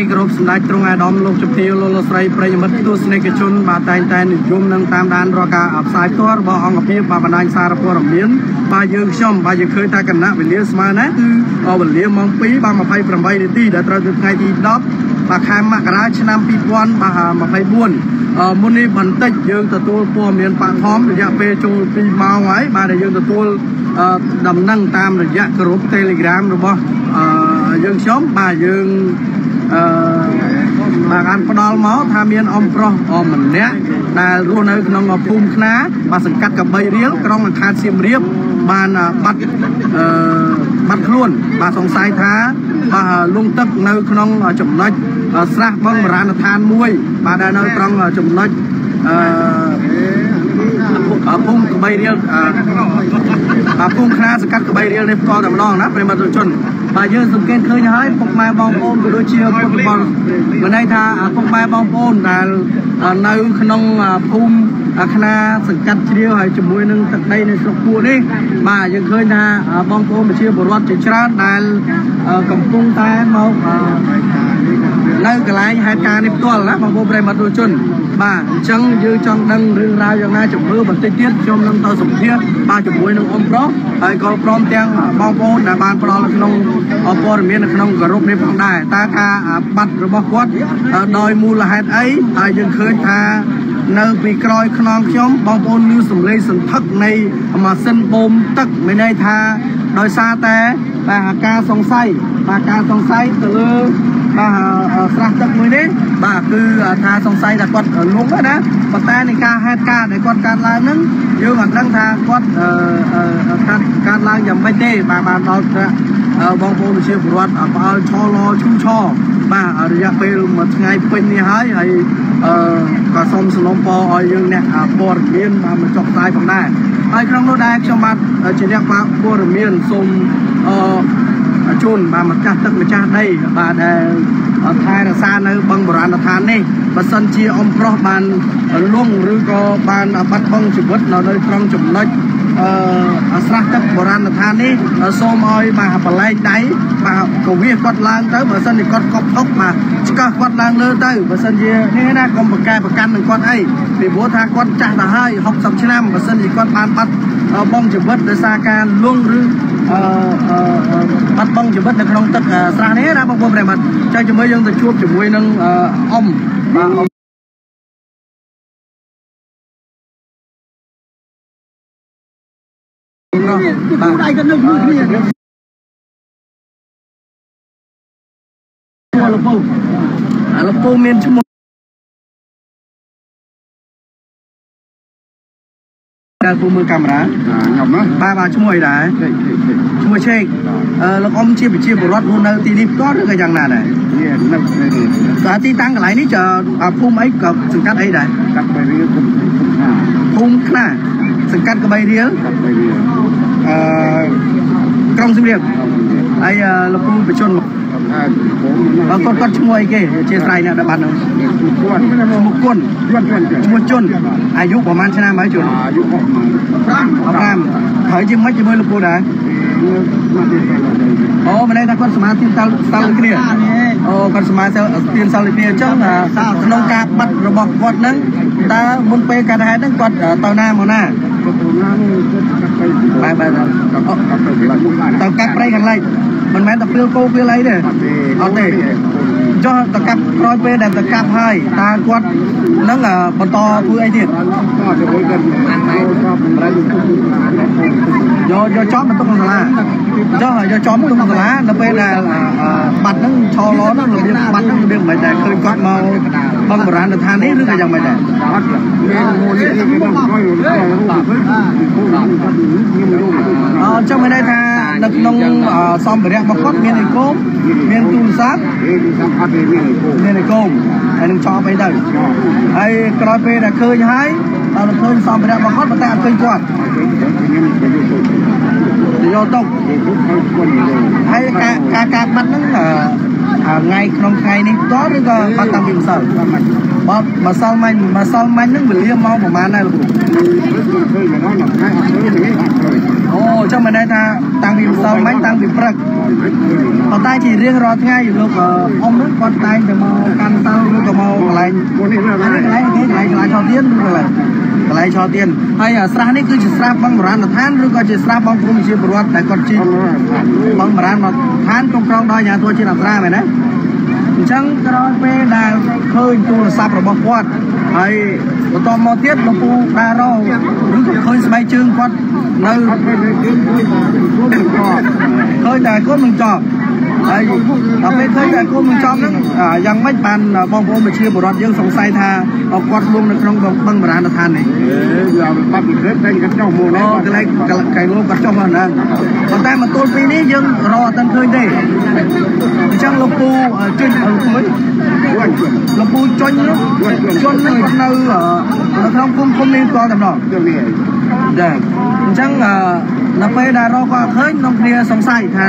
កាយគោរពសម្ដេចទ្រង់អាដាមលោកជំទាវលោកលោកស្រីប្រិយមិត្តទស្សនិកជនបាទតែងតែនិយមនឹងតាមដានរាល់ការផ្សាយផ្ទាល់របស់អង្គភាពបាទបណ្ដាញសារព័ត៌មានបាទយើងខ្ញុំបាទយើងឃើញថាគណៈវេលាស្មើណាគឺវេលាម៉ោង2បាទ28នាទីដែលត្រូវទៅថ្ងៃទី10បាទខែមករាឆ្នាំ2024មុននេះបន្តិចយើងទទួលព័ត៌មានបាក់ហមរយៈពេលចូល2ម៉ោងហើយបាទដែលយើងទទួលដំណឹងតាមរយៈក្រុម Telegram របស់យើងខ្ញុំបាទយើង អឺបាទបានផ្ដល់មកថាមានអំប្រុសម្នាក់ដែលរស់នៅក្នុងភូមិខ្នាបាទសង្កាត់កបីរៀលក្រុងខេត្តសៀមរាបបានបាត់អឺបាត់ខ្លួនបាទសង្ស័យថាបាទលងទឹកនៅក្នុងចំណុចស្រះបឹងបរាណដ្ឋានមួយ បាទដែលនៅត្រង់ចំណុចអឺភូមិកបីរៀលភូមិខ្នាសង្កាត់កបីរៀលនេះផ្ទាល់តែម្ដងណាប្រិមត្តជន បាទយើងសង្កេតឃើញហើយពុកម៉ែបងប្អូនក៏ដូចជាពុកបងមានន័យថាពុកម៉ែបងប្អូនដែលនៅក្នុងភូមិ ខ្នាសង្កាត់ជ្រាវហើយជាមួយនឹងទឹកដីនៅស្រុកពួរនេះបាទយើងឃើញថាបងប្អូនប្រជាពលរដ្ឋជាច្រើនដែលកំពុងតែមកនៅកន្លែងហេតុការណ៍នេះផ្ទាល់ណាបងប្អូនប្រិមត្តជនបាទអញ្ចឹងយើងចង់ដឹងរឿងរ៉ាវយ៉ាងណាជំរឿបន្តិចទៀតខ្ញុំនឹងទៅសម្ភាសបាទជាមួយនឹងអ៊ំប្រុសហើយក៏ព្រមទាំងបងប្អូនដែលបានផ្ដល់នៅក្នុងព័ត៌មាននៅក្នុងក្រុមនេះផងដែរតើការបាត់របស់គាត់ដោយមូលហេតុអីហើយយើងឃើញថា នៅពីក្រោយខ្នងខ្ញុំបងប្អូនឮសំឡេងសន្ធឹកនៃម៉ាស៊ីនបូមទឹកមានន័យថាដោយសារតែបាទការសង្ស័យបាទការសង្ស័យទៅលើបាទ ស្រះទឹកមួយនេះបាទគឺថាសង្ស័យថាគាត់លងណាប៉ុន្តែនៃការហេតុការដែលគាត់កើតឡើងហ្នឹងយើងមិនដឹងថាគាត់កើតកើតឡើងយ៉ាងម៉េចទេបាទបានដល់ថ្នាក់បងប្អូនប្រជាពលរដ្ឋផ្អើលឆលឈូឆបាទរយៈពេលមួយថ្ងៃពេញនេះហើយហើយអឺក៏សូមសំណូមពរឲ្យយើងអ្នកព័ត៌មានបានមកចុះផ្សាយផងដែរហើយក្នុងនោះដែរខ្ញុំបាទជាអ្នកព័ត៌មានសូមអឺជូនបាទម្ចាស់ទឹកម្ចាស់ដីបាទដែល ថែរក្សានៅបឹងបុរាណដ្ឋាននេះបើសិនជាអ៊ំប្រុសបានលងឬក៏បានបាត់បង់ជីវិតនៅនៅត្រង់ចំណុចអឺស្រះទឹកបុរាណដ្ឋាននេះសូមឲ្យបាទបលែងដៃបាទក៏វាគាត់ឡើងទៅបើសិនជាគាត់កប់ទុកបាទឆ្កឹះគាត់ឡើងលើទៅបើសិនជានេះណាកុំប្រកែប្រកាន់នឹងគាត់អីពីព្រោះថាគាត់ចាស់ទៅហើយ60ឆ្នាំបើសិនជាគាត់បានបាត់បងជីវិតដោយសារការលងឬអឺ បាត់បង់ជីវិតនៅក្នុងទឹកស្រះនេះណាបងប្អូនប្រិមត្តចែកជាមួយយើងទៅជួបជាមួយនឹងអ៊ំបាទអ៊ំបាទដៃក៏នៅជាមួយគ្នាលពូអាលពូមានឈ្មោះ ដែលពូមើលកាមេរ៉ាខ្ញុំណាបាទបាទឈ្មោះអីដែរឈ្មោះឆេកអឺលោកអ៊ំជាប្រជាពលរដ្ឋនៅទីនេះផ្ទាល់ឬក៏យ៉ាងណាដែរនេះនៅនេះតើទីតាំងកន្លែងនេះចភូមិអីក៏សង្កាត់អីដែរកាត់បីរៀលភូមិភូមិខ្នាសង្កាត់កបីរៀលកាត់បីរៀលអឺ ក្រុងសៀមរាបហើយលោកពូបញ្ជនមកបើគាត់គាត់ឈ្មោះអីគេជាស្រ័យអ្នកដែលបាននោះគាត់ឈ្មោះគុណឈ្មោះជុនអាយុប្រហែលឆ្នាំហើយជុនអាយុ5 5ហើយជាមិនជាមួយលោកពូដែរអូមិនដឹងថាគាត់សមាធិសាល់សាល់គ្នាអូគាត់សមាធិទានសាល់គ្នាអញ្ចឹងក្នុងការបាត់របស់គាត់ហ្នឹងតើមុនពេលកើតហេតុហ្នឹងគាត់ទៅណាមកណាបែបបែបទៅកាត់ព្រៃខាងលិចមិនមែនតែពេលគោពេលអីទេអត់ទេចុះតកាប់ក្រោយពេលដែលតកាប់ហើយតើគាត់នឹងបន្តធ្វើអីទៀតយកយកចំបន្ទុកក្នុងសាលាចុះយកចំបន្ទុកក្នុងសាលាដល់ពេលដែលបាត់ហ្នឹងឆោឡហ្នឹងរបៀបបាត់ហ្នឹងរបៀបមិនដែរឃើញគាត់មកបឹងបុរាណដ្ឋាននេះឬក៏យ៉ាងម៉េចដែរអត់មានមូលនិធិខ្ញុំក៏អឺចុះមានន័យថានៅក្នុងសម្ភារៈរបស់គាត់មានអីកូមមានទូរស័ព្ទអត់មានអីកូមមានអីកូមហើយនឹងចប់អីទៅហើយក្រោយពេលដែលឃើញហើយដល់ឃើញសម្ភារៈរបស់គាត់ប៉ុន្តែអត់ឃើញគាត់យកទុកហើយការការការបាត់ហ្នឹង ថ្ងៃក្នុងថ្ងៃនេះផ្ទាល់ឬក៏បាត់តាំងពីម្សិលបើម្សិលមិញម្សិលមិញហ្នឹងវេលាមកប្រហែលដែរលោកគ្រូអូចាំមិនដែរថាតាំងពីម្សិលមិញតាំងពីព្រឹកប៉ុន្តែជារៀងរាល់ថ្ងៃលោកអ៊ំហ្នឹងគាត់តែងតែមកកាន់តៅឬក៏មកកន្លែងកន្លែងគេកន្លែងកន្លែងឆោទៀនកន្លែងកន្លែងឆោទៀនហើយស្រះនេះគឺជាស្រះបងបរានឋានឬក៏ជាស្រះបងព្រំជាប្រវត្តិដែលគាត់ជីបងបរានមកឋានគ្រប់គ្រងដោយអាជ្ញាធរជាតិអន្តរជាតិមែនទេអញ្ចឹងក្រោយពេលដែលឃើញទូរស័ព្ទរបស់គាត់ហើយបន្តមកទៀតលោកពូដារោឬក៏ឃើញស្បែកជើងគាត់នៅឃើញតែគាត់មិនចប់ ហើយដល់ពេលឃើញតែគុំមិនចំហ្នឹងយ៉ាងម៉េចបានបងប្អូនប្រជាពលរដ្ឋយើងសង្ស័យថាគាត់លួងនៅក្នុងបឹងបរានឋាននេះយើងបាត់ពិភពតែគាត់ចុះមកណាកន្លែងកន្លែងលោកគាត់ចុះមកណាប៉ុន្តែមកទល់ពេលនេះយើងរកអត់ទាន់ឃើញទេអញ្ចឹងលោកពូជុញអង្គមួយលោកពូជុញនោះជុញនឹងនៅនៅក្នុងគុំគុំនេះតតែម្ដងចាអញ្ចឹងអឺ ដល់ពេលដែលរកគាត់ឃើញនំគ្នាសង្ស័យថា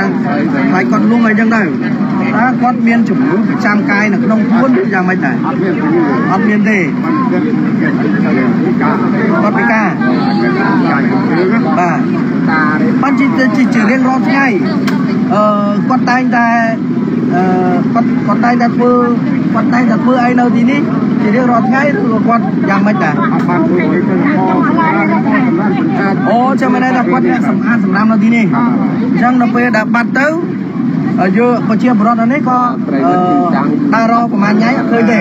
ហើយគាត់លួងអីចឹងទៅតើគាត់មានជំងឺប្រចាំកាយនៅក្នុងខ្លួនយ៉ាងម៉េចដែរអត់មានទេគាត់ពិការបាទបាទជាជារៀងរាល់ថ្ងៃអឺគាត់តែងតែអឺគាត់គាត់តែងតែធ្វើ គាត់តែងតែធ្វើអីនៅទីនេះជារៀងរាល់ថ្ងៃឬក៏គាត់យ៉ាងម៉េចដែរអត់បានធ្វើអីទៅអូចាំមែនថាគាត់អ្នកសម្អាតសម្ដាំនៅទីនេះអញ្ចឹងដល់ពេលដែលបាត់ទៅ យើងប្រជាពលរដ្ឋនេះក៏ដើររកប្រហែលថ្ងៃអត់ឃើញទេ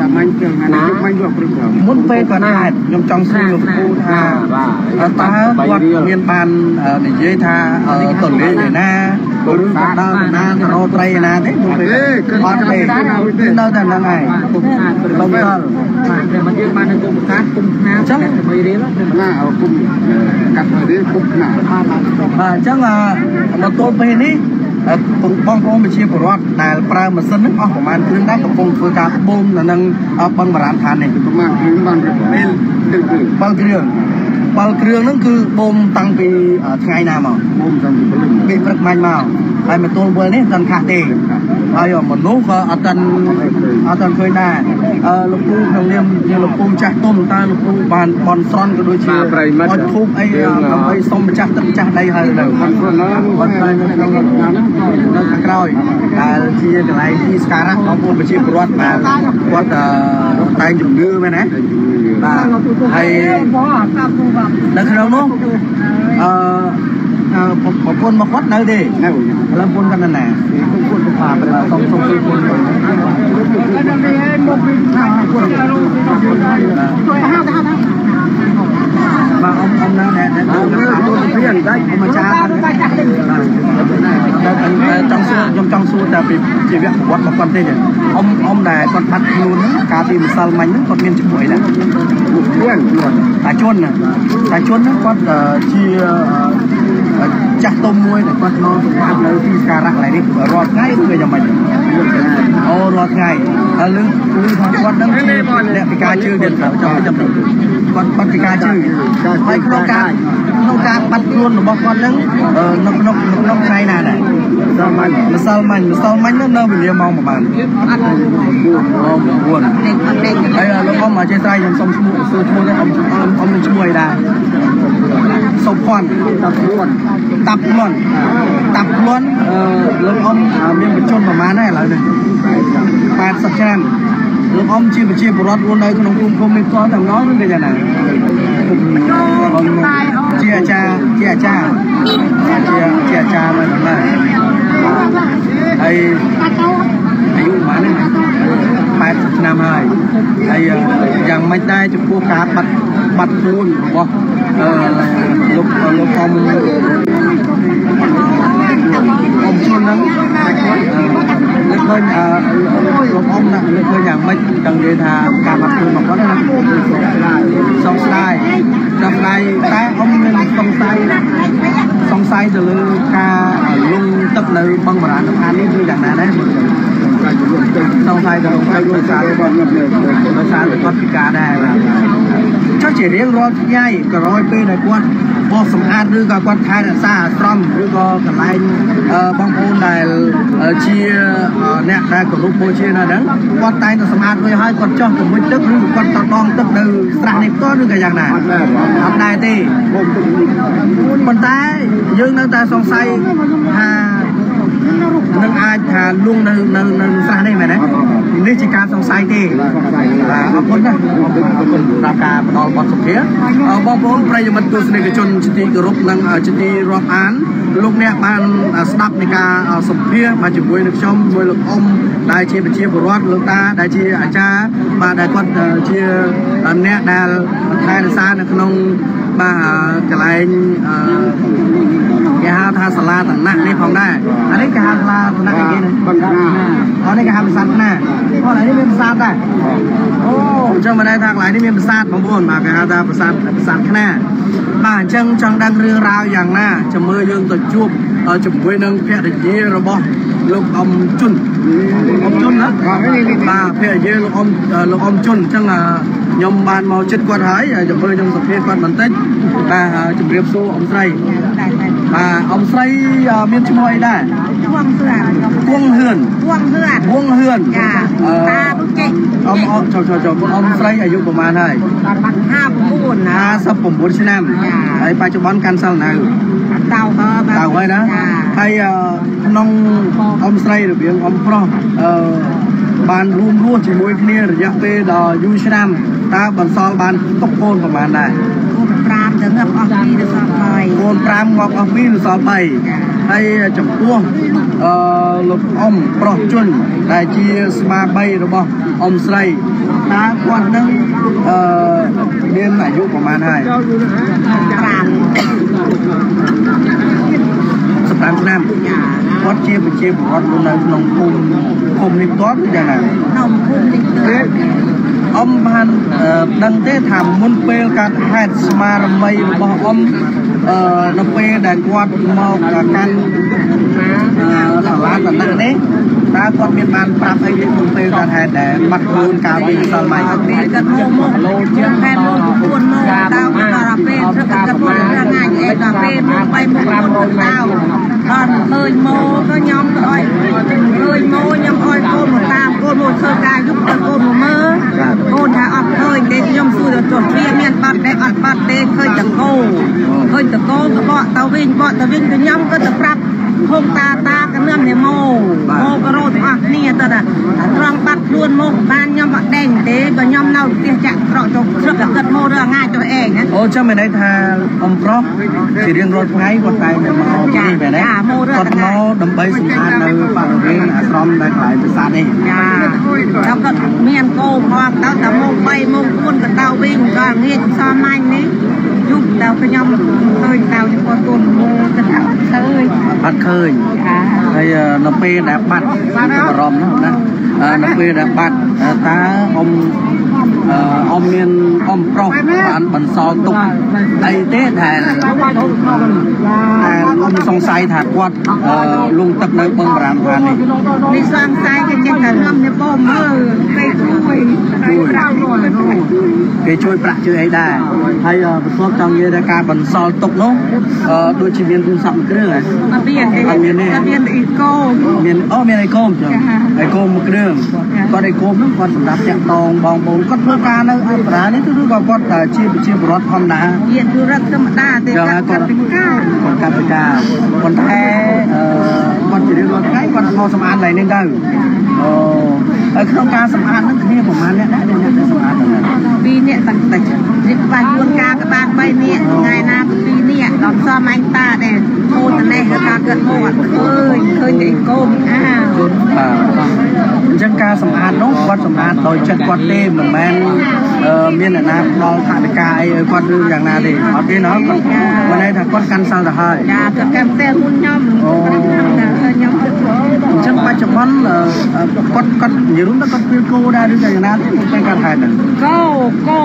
សាមញ្ញជើងណាមិនយកព្រឹកមុនពេលក៏ណាខ្ញុំចង់សួរលោកគ្រូថាតើគាត់មានបាននិយាយថាតលេឯណាឬក៏ដើរណាទៅរកត្រីឯណាទេទៅទេអត់ទេនៅតែហ្នឹងហើយគុំខាតព្រឹកដល់បាទយើងបាននៅគុំខាតគុំខាតចឹង3រៀលណាគុំកាត់3រៀលគុំខាតបាទអញ្ចឹងមកទល់ពេលនេះ ពុកបងប្អូនប្រជាពលរដ្ឋដែលប្រើម៉ាស៊ីនហ្នឹងអស់ប្រហែលគ្រឿងដែរកំពុងធ្វើការបូមនៅនឹងបឹងបរានឋាននេះប្រហែលគ្រឿងបានប្រហែល7គ្រឿង 7គ្រឿងហ្នឹងគឺបូមតាំងពីថ្ងៃណាមកបូមតាំងពីព្រឹកពីព្រឹកម៉ាញ់មកហើយមកទល់វល់នេះមិនខាស់ទេហើយមនុស្សក៏អត់តាន់អត់តាន់ឃើញដែរអឺលោកពូក្នុងនាមជាលោកពូចាស់ទុំតើលោកពូបានបន់ស្រន់ក៏ដូចជាអត់ធូបអីដើម្បីសុំម្ចាស់ទឹកម្ចាស់ដីហើយនៅបន់ស្រន់បាននៅក្នុងឆ្នាំនៅខាងក្រោយដែលជាកន្លែងទីសក្ការៈបងប្អូនប្រជាពលរដ្ឋបានគាត់តែងជំនឿមែនណាបាទហើយនៅក្នុងនោះអឺប្រពន្ធមកគាត់នៅទេនៅឥឡូវប្រពន្ធគាត់នៅណាប្រពន្ធគាត់បាទសុំសុំប្រពន្ធគាត់មកពីខាងគាត់គាត់ហៅហៅ បាទអ៊ំអ៊ំណាដែលដែលទៅតាមទូទានតែធម្មជាតិតែចង់សួរខ្ញុំចង់សួរតែពីជីវប្រវត្តិរបស់គាត់ទេអ៊ំអ៊ំដែលគាត់បាត់ខ្លួនកាលពីម្សិលមិញគាត់មានជំងឺណាខ្លួនតាជន់តាជន់គាត់ជាចាស់ទុំមួយដែលគាត់មកសម្រាប់នៅទីសក្ការៈកន្លែងនេះរាល់ថ្ងៃគឺយ៉ាងម៉េចអូរាល់ថ្ងៃហើយលឺគូថាគាត់នឹងអ្នកពិការជើងទៀតចាំចាំគាត់គាត់ពិការជើងថ្មីក្នុងការក្នុងការបាត់ខ្លួនរបស់គាត់នឹងនៅក្នុងក្នុងថ្ងៃណាដែរម្សិលមិញម្សិលមិញនៅវេលាម៉ោងប្រហែលអត់9ម៉ោង9ហើយលោកអ៊ំអធិស្ឋានខ្ញុំសុំឈ្មោះសួរឈ្មោះនេះអ៊ំអ៊ំនឹងឈ្មោះអីដែរសុភ័ណ្ឌតាប់ខ្លួនតាប់ខ្លួនតាប់ខ្លួនអឺលោកអ៊ំមានបញ្ជនប្រហែលដែរឥឡូវនេះ80ឆ្នាំ លោកអ៊ំជាប្រជាពលរដ្ឋរស់នៅក្នុងភូមិឃុំនេះផ្ទាល់តែម្ដងឬក៏យ៉ាងណាអ៊ំជាអាចារ្យជាអាចារ្យជាជាអាចារ្យមែនមែនហើយអាយុប្រហែលនេះ80ឆ្នាំហើយហើយយ៉ាងម៉េចដែរចំពោះការបាត់បាត់ខ្លួនរបស់អឺលោកលោកអ៊ំអ៊ំខ្លួនហ្នឹងលើក ឃើញលោកអ៊ំណាស់លើឃើញយ៉ាងម៉េចទាំងនិយាយថាការបាត់ខ្លួនរបស់គាត់ណាសង្ស័យសង្ស័យតែអ៊ំមានសង្ស័យសង្ស័យទៅលើការលងទឹកនៅបឹងបរានសំខាន់នេះគឺយ៉ាងណាដែរសង្ស័យទៅលើការដោយសាររបស់ខ្ញុំដោយសារគាត់ពិការដែរបាទចុះជារៀងរាល់ថ្ងៃក្រោយពេលដែលគាត់ បោះសម្អាតឬក៏គាត់ថែរក្សាអាស្រមឬក៏កន្លែងអឺបងប្អូនដែលអឺជាអឺអ្នកដែលគោរពបូជានៅហ្នឹងគាត់តែងតែសម្អាតរួចហើយគាត់ចោះទៅមុជទឹកឬក៏គាត់ទៅដងទឹកនៅស្រះនេះផ្ទាល់ឬក៏យ៉ាងណាអត់ដែរបងអត់ដែរទេខ្ញុំទុកប៉ុន្តែយើងនៅតែសង្ស័យថានឹងអាចថាលងនៅនៅនៅស្រះនេះមែនទេ នេះជាការសង្ស័យទេបាទអរគុណណាស់អរគុណអរគុណសម្រាប់ការផ្ដល់បទសម្ភាសន៍អឺបងប្អូនប្រិយមិត្តទស្សនិកជនជាទីគោរពនិងជាទីរាប់អានលោកអ្នកបានស្ដាប់នៃការសម្ភាសន៍បាទជាមួយនឹងខ្ញុំជាមួយលោកអ៊ំដែលជាប្រជាពលរដ្ឋលោកតាដែលជាអាចារ្យបាទដែលគាត់ជាអ្នកដែលថែរក្សានៅក្នុងបាទកន្លែងអឺ គេហៅថាសាលាតំណាក់នេះផងដែរអានេះគេហៅសាលាតំណាក់អីគេនេះបណ្ណាអូនេះគេហៅប្រាសាទណាអូអានេះមានប្រាសាទដែរអូអញ្ចឹងមិនដែរថាកន្លែងនេះមានប្រាសាទបងប្អូនបាទគេហៅថាប្រាសាទប្រាសាទខ្នាបាទអញ្ចឹងចង់ដឹងរឿងរ៉ាវយ៉ាងណាចាំមើលយើងទៅជួបជាមួយនឹងភរិយារបស់លោកអ៊ំជុនអ៊ំជុនណាបាទភរិយាលោកអ៊ំលោកអ៊ំជុនអញ្ចឹងខ្ញុំបានមកចិត្តគាត់ហើយចាំមើលខ្ញុំសភាគាត់បន្តិចបាទជម្រាបសួរអ៊ំស្រី បាទអ៊ំស្រីមានឈ្មោះអីដែរគួងហឿនគួងហឿនគួងហឿនគួងហឿនចាតាបុចេអ៊ំអ៊ំចូលចូលចូលអ៊ំស្រីអាយុប្រហែលហើយ59 59ឆ្នាំហើយបច្ចុប្បន្នកាន់សិលនៅតៅហើតៅហើយណាហើយក្នុងអ៊ំស្រីរបៀងអ៊ំប្រុសអឺបានរួមរស់ជាមួយគ្នារយៈពេលដល់យូរឆ្នាំតើបន្សល់បានទុកកូនប្រហែលដែរ 2ទៅសល់3 45ងាប់អស់2ទៅសល់3ហើយចំពោះអឺលោកអ៊ំប្រុសជនដែលជាស្មាបីរបស់អ៊ំស្រីតើគាត់នឹងអឺមានអាយុប្រហែលហើយ5 15ឆ្នាំគាត់ជាប្រជាពលរដ្ឋនៅក្នុងភូមិភូមិនេះគាត់យ៉ាងណាក្នុងភូមិនេះ អ៊ំបានអឺដឹងទេថាមុនពេលកើតហេតុស្មារតីរបស់អ៊ំអឺនៅពេលដែលគាត់មកកាន់អឺសាលាតំណាក់នេះតើគាត់មានបានប្រាប់អីទេមុនពេលកើតហេតុដែលបាត់ខ្លួនកាលពីម្សិលមិញពេលកាត់មកមកជាខែមកពួនមកតៅដល់ពេលព្រឹកកាត់មកថ្ងៃឯដល់ពេលមកបីមកពួនទៅតៅដល់ឃើញមកក៏ញ៉ាំទៅអត់ឃើញមកញ៉ាំអត់កូនមកតាម កូនមកធ្វើការយុបទៅកូនមកមើលកូនថាអត់ឃើញទេខ្ញុំសួរទៅចុះទ្វាមានបាត់ទេអត់បាត់ទេឃើញតកោឃើញតកោក៏បកទៅវិញបកទៅវិញទៅញ៉ាំក៏ទៅប្រាប់ ហុងតាតាក៏នឿមនេះមកមកក៏រត់ទាំងអស់គ្នាទៅតែត្រង់បាត់ខ្លួនមកបានខ្ញុំអត់ដេញទេបើខ្ញុំនៅផ្ទះចាក់ក្រកចុះព្រឹកក៏គិតមករឿងងាយចុះឯងណាអូចាំមានន័យថាអ៊ំប្រុសជារៀងរាល់ថ្ងៃគាត់តែងតែមកទីនេះមែនទេចាមករាល់គាត់មកដើម្បីសម្អាតនៅបរិវេណអាស្រមដែលកន្លែងប្រាសាទនេះចាដល់ក៏មានកោផងទៅតែមក3មក4ក៏ទៅវិញដល់ងាយសំមាញ់នេះយប់ដល់ខ្ញុំឃើញទៅជាគាត់កូនមកទៅថាឃើញបាត់ឃើញចាហើយអឺនៅពេលដែលបាត់បារម្ភណាស់ណាអឺនៅពេលដែលបាត់អឺតើអ៊ំ អឺអ៊ំមានអ៊ំប្រុសបានបន្សល់ទុកអីទេដែលដែលអ៊ំសង្ស័យថាគាត់អឺលងទឹកនៅបឹងបរាមឋាននេះនេះសង្ស័យគេចេះតែរំនេះបងមើលពេលជួយពេលប្រាក់នោះគេជួយប្រាក់ជួយអីដែរហើយអឺបន្ទាប់ចង់និយាយថាការបន្សល់ទុកនោះអឺដូចជាមានទូរស័ព្ទមួយគ្រឿងហ៎អត់មានទេអត់មានទេអត់មានអ៊ីកូមានអូមានអីកូមចឹងចា៎អីកូមមួយគ្រឿងចា៎គាត់អីកូមហ្នឹងគាត់សម្រាប់តាក់តងបងប្អូនគាត់ធ្វើការនៅអន្តរានេះឬក៏គាត់តែជាប្រជាពលរដ្ឋធម្មតាជាធុរៈធម្មតាទេចា៎កាត់គាត់កាត់ពីការគាត់កាត់ពីការប៉ុន្តែអឺគាត់ជារៀងរាល់ថ្ងៃគាត់មកសម្អាតឡើងនេះទៅអូហើយក្នុងការសម្អាតហ្នឹងគ្នាប្រហែលអ្នកដែរអ្នកដែលសម្អាតហ្នឹងពីរនាក់តាំងតិចរៀបបាច់ជួនការក៏បាន3នាក់ថ្ងៃណាក៏ពីរនាក់ ដល់សមអញតាដែរអូតនេះក៏ការកើតមកអត់ឃើញឃើញតែអ៊ីកូអាវបាទអញ្ចឹងការសម្អាតនោះគាត់សម្អាតដោយចិត្តគាត់ទេមិនមែនអឺមានអ្នកណាផ្ដល់ថវិកាអីឲ្យគាត់ឬយ៉ាងណាទេអត់ទេណាគាត់មិនន័យថាគាត់កាន់សិលទៅហើយចាក៏កម្មផ្ទះមុនខ្ញុំខ្ញុំគិតថា អញ្ចឹងបច្ចុប្បន្នអឺគាត់គាត់និយាយរួមទៅគាត់ពីគោដែរឬក៏យ៉ាងណាទេពេលគាត់ហេតុហ្នឹងកោកោ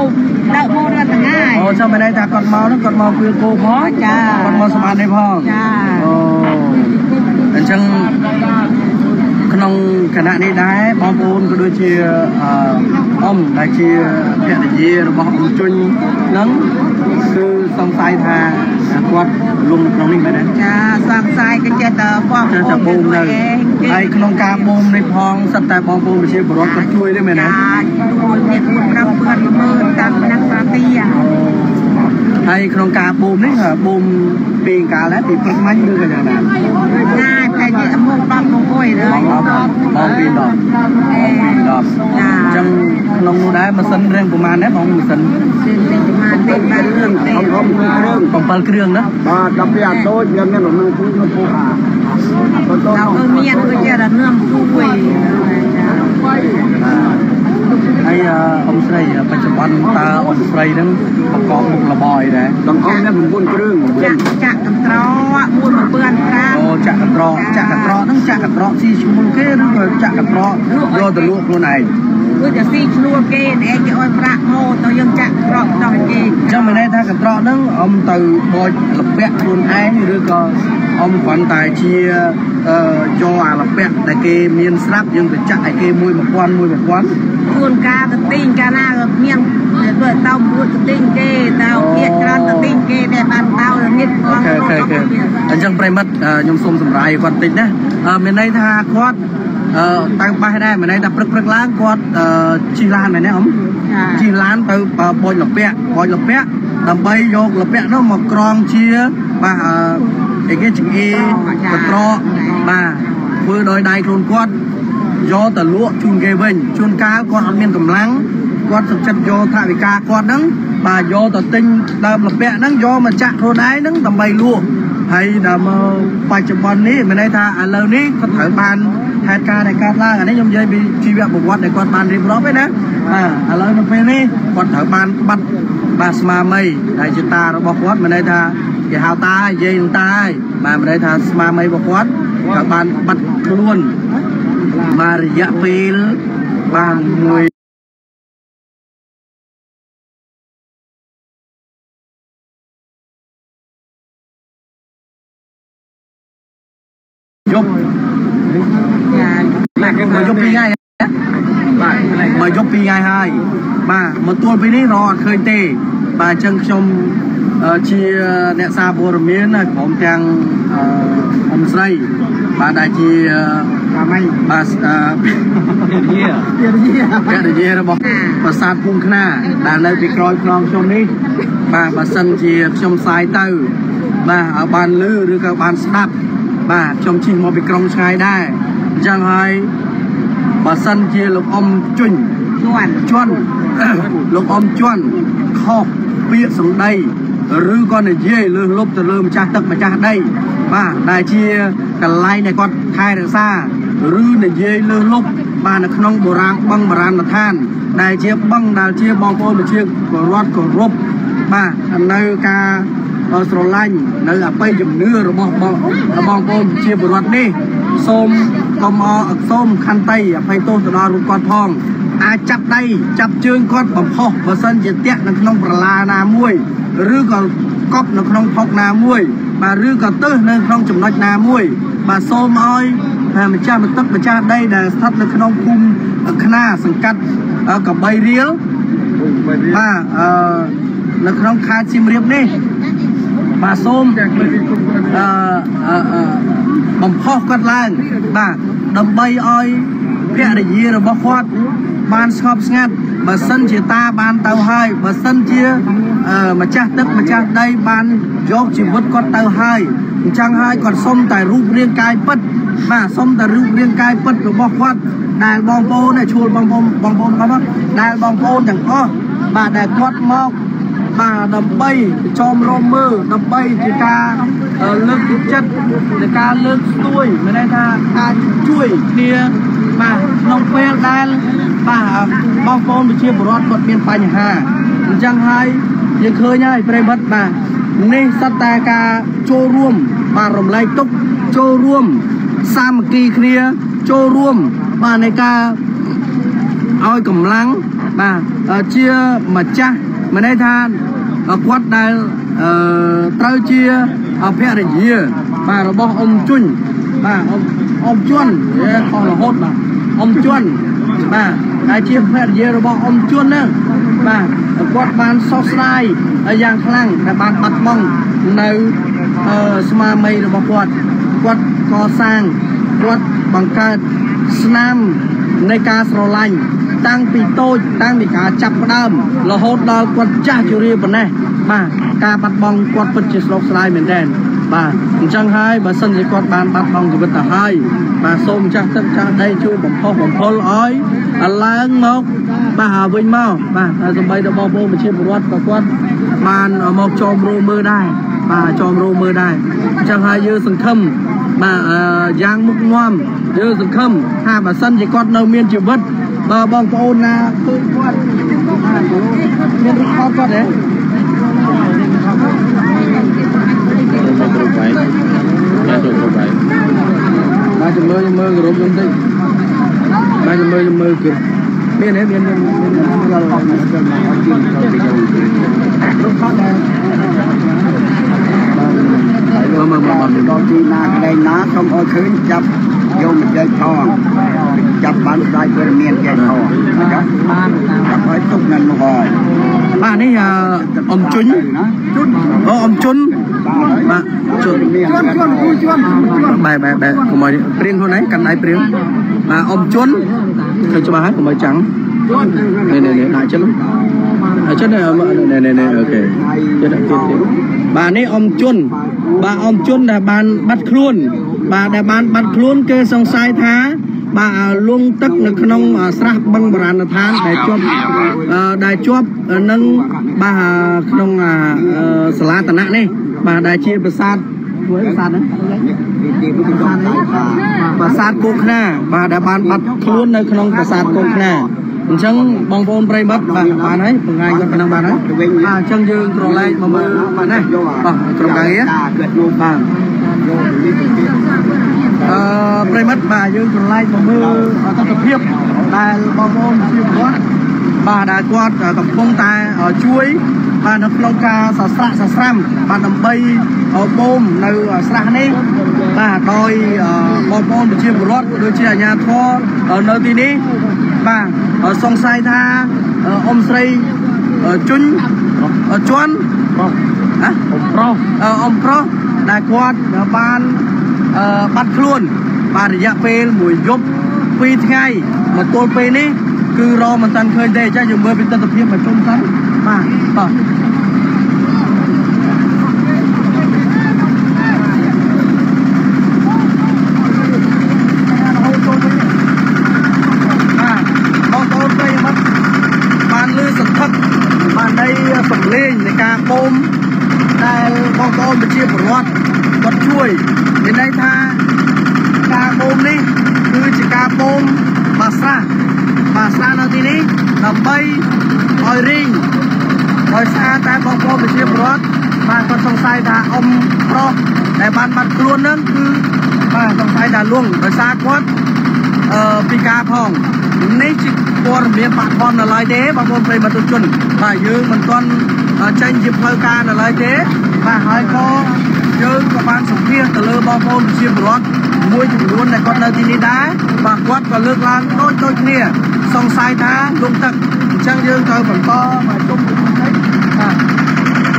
ដើរមករត់ថ្ងៃអូចាំមិនន័យថាគាត់មកហ្នឹងគាត់មកពីគោផងចាគាត់មកសម្អាតនេះផងចាអូអញ្ចឹងក្នុងគណៈនេះដែរបងប្អូនក៏ដូចជាអឺអ៊ំដែលជាភរិយារបស់អ៊ំជុញហ្នឹងគឺសង្ស័យថាគាត់ លំនៅក្នុងនេះមែនទេចាសង្ស័យក៏ចេះតែបងចាប្អូចានបូមនៅហើយក្នុងការបូមនេះផងសិតតែបងប្អូនប្រជាពលរដ្ឋគាត់ជួយទេមែនទេចាជួយអ្នកមួយប្រាប់គាត់ល្មើតាមនឹងប្រាទីអាហើយក្នុងការបូមនេះបូមពីកាលដែរពីព្រឹកមិញឬក៏យ៉ាងណាណា និយាយមុខបានមកអុយដែរដល់ដល់ពីដល់ដល់អញ្ចឹងក្នុងនោះដែរម៉ាស៊ីនរៀងប្រហែលដែរបងម៉ាស៊ីនរៀងប្រហែលទេបានគ្រឿងអមគ្រឿង7គ្រឿងណាបាទ12អាតូចយើងមានប្រមាណគូនៅពោះអាដល់គឺមានគឺជារនំគូវិញហើយអ៊ំស្រីបច្ចុប្បន្នតើអ៊ំស្រីហ្នឹងប្រកបមុខរបរអីដែរដង្អុំនេះ9គ្រឿងចាក់ចាក់កន្ត្រោ4 95 ចក្រត្រកចក្រត្រកហ្នឹងចក្រត្រកស៊ីឈ្នួលគេឬក៏ចក្រត្រកយកទៅលក់ខ្លួនឯងគឺតែស៊ីឈ្នួលគេឯងគេអោយប្រាក់មកទៅយើងចាក់ក្រកដល់គេចឹងមានន័យថាកត្រកហ្នឹងអមទៅបោចលពាក់ខ្លួនឯងឬក៏អមគ្រាន់តែជាយកអាលពាក់ដែលគេមានស្រាប់យើងទៅចាក់ឲ្យគេមួយ1000 1000 ខ្លួនការទៅទិញកាលណាក៏មានទៅទៅមួយទៅទិញគេទៅភាកច្រើនទៅទិញគេដែលបានទៅមានអូខេអូខេអូខេអញ្ចឹងប្រិមិត្តអឺខ្ញុំសូមសម្រាយគាត់បន្តិចណាអឺមានន័យថាគាត់អឺទៅបាសដែរមានន័យថាព្រឹកព្រឹកឡើងគាត់អឺជិះឡានមែនទេអ៊ំជិះឡានទៅបោចលពាក់បោចលពាក់ដើម្បីយកលពាក់នោះមកក្រងជាបាទអឺអីគេចង្អេកត្រកបាទធ្វើដោយដៃខ្លួនគាត់ យកទៅលក់ជូនគេវិញជួនកាលគាត់អត់មានកម្លាំងគាត់សុខចិត្តយកថវិកាគាត់ហ្នឹងបាទយកទៅទិញដើមលពាក់ហ្នឹងយកមកចាក់ខ្លួនឯងហ្នឹងដើម្បីលក់ហើយដល់មកបច្ចុប្បន្ននេះមានន័យថាឥឡូវនេះគាត់ត្រូវបានហេតុការណ៍ដែលកើតឡើងអានេះខ្ញុំនិយាយពីជីវប្រវត្តិដែលគាត់បានរៀបរាប់ឯណាបាទឥឡូវនៅពេលនេះគាត់ត្រូវបានបាត់បាទស្មាមីដែលជាតារបស់គាត់មានន័យថាគេហៅតានិយាយនឹងតាហើយបាទមានន័យថាស្មាមីរបស់គាត់ត្រូវបានបាត់ខ្លួន បាទរយៈពេលបាទមួយយប់ចាបាត់មកយប់ពីរថ្ងៃណាបាទមកយប់ពីរថ្ងៃហើយ បាទមកទួលពីនេះរកអត់ឃើញទេ បាទអញ្ចឹងខ្ញុំអឺជាអ្នកសារព័ត៌មានហើយព្រមទាំងអឺអ៊ំស្រីបាទដែលជាតាមឯងបាទអឺទៀតទៀតភរិយារបស់ប្រាសាទភូមិខ្នាដែលនៅពីក្រោយខ្នងខ្ញុំនេះ បាទបើសិនជាខ្ញុំផ្សាយទៅ បាទឲ្យបានលឺឬក៏បានស្ដាប់ បាទខ្ញុំជិះមកពីក្រុងឆ្ងាយដែរអញ្ចឹងហើយបើសិនជាលោកអ៊ំជុញ ជួនជន់លោកអ៊ំជន់ខុសពាក្យសម្ដីឬក៏និយាយលើសលប់ទៅលើម្ចាស់ទឹកម្ចាស់ដីបាទដែលជាកន្លែងដែលគាត់ថែរក្សាឬនិយាយលើសលប់បាទនៅក្នុងបុរាណបឹងបរាណដ្ឋាន ដែលជាបឹងដែលជាបងប្អូនប្រជាពលរដ្ឋគោរពបាទនៅការស្រឡាញ់នៅអបិយជំនឿរបស់បងបងប្អូនជាពលរដ្ឋនេះសូមកុំអសូមខន្តីអភ័យទោសទៅដល់រូបគាត់ផង អាចចាប់ដៃចាប់ជើងគាត់បំផុសបើសិនជាតាក់នៅក្នុងប្រឡាណាមួយឬក៏កប់នៅក្នុងផុកណាមួយ បាទឬក៏ទើសនៅក្នុងចំណុចណាមួយ បាទសូមឲ្យតែម្ចាស់បន្ទឹកម្ចាស់ដីដែលស្ថិតនៅក្នុងភូមិខ្នាសង្កាត់អឺកបីរៀលបាទអឺនៅក្នុងខេត្តសៀមរាបនេះបាទសូមអឺអឺអឺបំផុសគាត់ឡើងបាទដើម្បីឲ្យ ភរិយារបស់គាត់បានស្ងប់ស្ងាត់បើសិនជាតាបានទៅហើយបើសិនជាអឺម្ចាស់ទឹកម្ចាស់ដីបានយកជីវិតគាត់ទៅហើយអញ្ចឹងហើយគាត់សុំតែរូបរាងកាយពិតបាទសុំតែរូបរាងកាយពិតរបស់គាត់ដែលបងប្អូនឈួលបងប្អូនបងប្អូនគាត់ដែលបងប្អូនទាំងអស់បាទដែលគាត់មកបាទដើម្បីចំរំមើលដើម្បីជាការអឺលើកទឹកចិត្តនៃការលើកស្ទួយមានន័យថាការជួយគ្នា បាទក្នុងពេលដែលបាទបងប្អូនប្រជាពលរដ្ឋគាត់មានបញ្ហាអញ្ចឹងហើយយើងឃើញហើយប្រិមិត្តបាទនេះសត្វតែការចូលរួមបាទរំលែកទុកចូលរួមសាមគ្គីគ្នាចូលរួមបាទនៃការឲ្យកម្លាំងបាទជាម្ចាស់មានន័យថាគាត់ដែលអឺត្រូវជាភរិយាបាទរបស់អ៊ំជុញបាទអ៊ំអ៊ំជន់ខុសរហូតបាទ អ៊ំជន់បាទដែលជាភរិយារបស់អ៊ំជួនហ្នឹងបាទគាត់បានសោកស្ដាយយ៉ាងខ្លាំងដែលបានបាត់បង់នៅអឺស្មារតីរបស់គាត់គាត់កសាងគាត់បង្កើតស្នាមនៃការស្រឡាញ់តាំងពីតូចតាំងពីការចាប់ផ្ដើមរហូតដល់គាត់ចាស់ជរាប៉ុណ្ណេះបាទការបាត់បង់គាត់ពិតជាស្លុកស្ដាយមែនទែន បាទអញ្ចឹងហើយបើសិនជាគាត់បានបាត់បង់ជីវិតទៅហើយបាទសូមចាស់ទឹកចាស់ដីជួយបំផុសបំផុលឲ្យឡើងមកបាទវិញមកបាទហើយសម្បីតែបងប្អូនប្រជាពលរដ្ឋក៏គាត់បានមកចោមរោមើលដែរបាទចោមរោមើលដែរអញ្ចឹងហើយយើងសង្ឃឹមបាទអឺយ៉ាងមុខមាំយើងសង្ឃឹមថាបើសិនជាគាត់នៅមានជីវិតបើបងប្អូនណាឃើញគាត់មានរូបថតគាត់ទេ បាទជំរឿជំរឿគ្រប់ខ្ញុំតិចបាទជំរឿជំរឿគឺមានទេមានមានមានដល់ដល់រូបថតដែរមកមកមកដល់ទីណាកន្លែងណាសូមឲ្យឃើញចាប់យកមកយកថងចាប់បានស្ដាយព័ត៌មានយកថងណា បានតាម ចាប់ឲ្យទុកនឹងមកហើយ បាទនេះអអ៊ំជុញណាជុនអូអ៊ំជុនបាទជុនមានជុនជុនគូជុនបែបបែបបែបកុំឲ្យព្រៀងខ្លួនឯងកាន់ដៃព្រៀងបាទអ៊ំជុនឃើញច្បាស់ហើយកុំឲ្យចាំងនេះនេះនេះដាក់ចឹងអញ្ចឹងនេះនេះនេះអូខេទៀតទៀតទៀតបាទនេះអ៊ំជុនបាទអ៊ំជុនដែលបានបាត់ខ្លួនបាទដែលបានបាត់ខ្លួនគេសង្ស័យថា បាទលងទឹកនៅក្នុងស្រះបឹងបរាណដ្ឋានដែលជាប់អឺដែលជាប់នឹងបាទក្នុងអាសាលាតនៈនេះបាទដែលជាប្រាសាទមួយប្រាសាទហ្នឹងទីទីទីដល់ថាប្រាសាទគោកខ្នាបាទដែលបានបាត់ខ្លួននៅក្នុងប្រាសាទគោកខ្នាអញ្ចឹងបងប្អូនប្រិមិត្តបាទបានហើយបង្ហាញគាត់ប៉ុណ្ណឹងបានហើយបាទអញ្ចឹងយើងត្រឡែកមកមើលបាទណាបាទក្រុមការងារកើតនោះបាទយកនេះទៅទៀត អឺប្រិមិត្តបាទយើងត្រឡែកមកមើលទស្សនភាពដែលបងប្អូនជាពលរដ្ឋបាទដែលគាត់កំពុងតែជួយបាទនៅក្នុងការសស្រាក់សស្រាំបាទដើម្បីបូមនៅស្រះនេះបាទដោយបងប្អូនប្រជាពលរដ្ឋដូចជាអាជ្ញាធរនៅទីនេះបាទសង្ស័យថាអ៊ំស្រីជុញជន់ណាអ៊ំប្រុសអ៊ំប្រុសដែលគាត់បានអឺ បាត់ខ្លួនបាទរយៈពេលមួយយប់2ថ្ងៃមកទល់ពេលនេះគឺរមិនតាន់ឃើញទេអញ្ចឹងយើងមើលពីទស្សនវិជ្ជាមកជុំសិនបាទបាទបាទបងប្អូនប្រិយមិត្តបានលឺសន្ធឹកបាននៃសំឡេងនៃការបូមដែលបងប្អូនប្រជាពលរដ្ឋគាត់ ជួយមានន័យថាការបូមនេះគឺជាការបូមបាស្រះបាស្រះនៅទីនេះដើម្បីឲ្យរីងដោយសារតែបងប្អូនប្រជាពលរដ្ឋបានគាត់សង្ស័យថាអ៊ំប្រុសដែលបានបាត់ខ្លួននឹងគឺបាទសង្ស័យថាលងដោយសារគាត់អឺពីការផងនេះជាព័ត៌មានបាក់បននៅឡើយទេបងប្អូនប្រិយមិត្តទុជនបាទយើងមិនទាន់ចេញជាផ្លូវការនៅឡើយទេបាទហើយក៏ យើងក៏បានសម្ភាសទៅលើបងប្អូនប្រជាពលរដ្ឋមួយចំនួនដែលគាត់នៅទីនេះដែរបាទគាត់ក៏លើកឡើងដូចដូចគ្នាសង្ស័យថាលងទឹកអញ្ចឹងយើងត្រូវបន្តមកជុំជាមួយនេះបាទ នេះ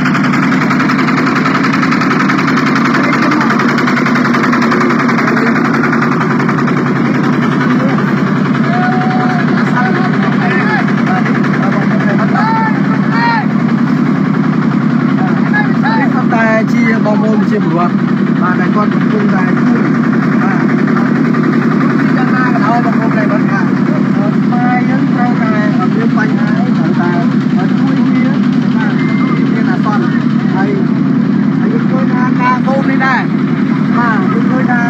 គាត់តែជាបងប្អូន ជាពលរដ្ឋបាទតែគាត់កំពុងតែជួយបាទយ៉ាងណាក៏ដោយបងប្អូនតែគាត់ថាខ្មែរយើងត្រូវតែមានបញ្ហាត្រូវតែជួយគ្នាបាទមានអាសន្នហើយហើយយើងឃើញថាការបូមនេះដែរបាទយើងឃើញថា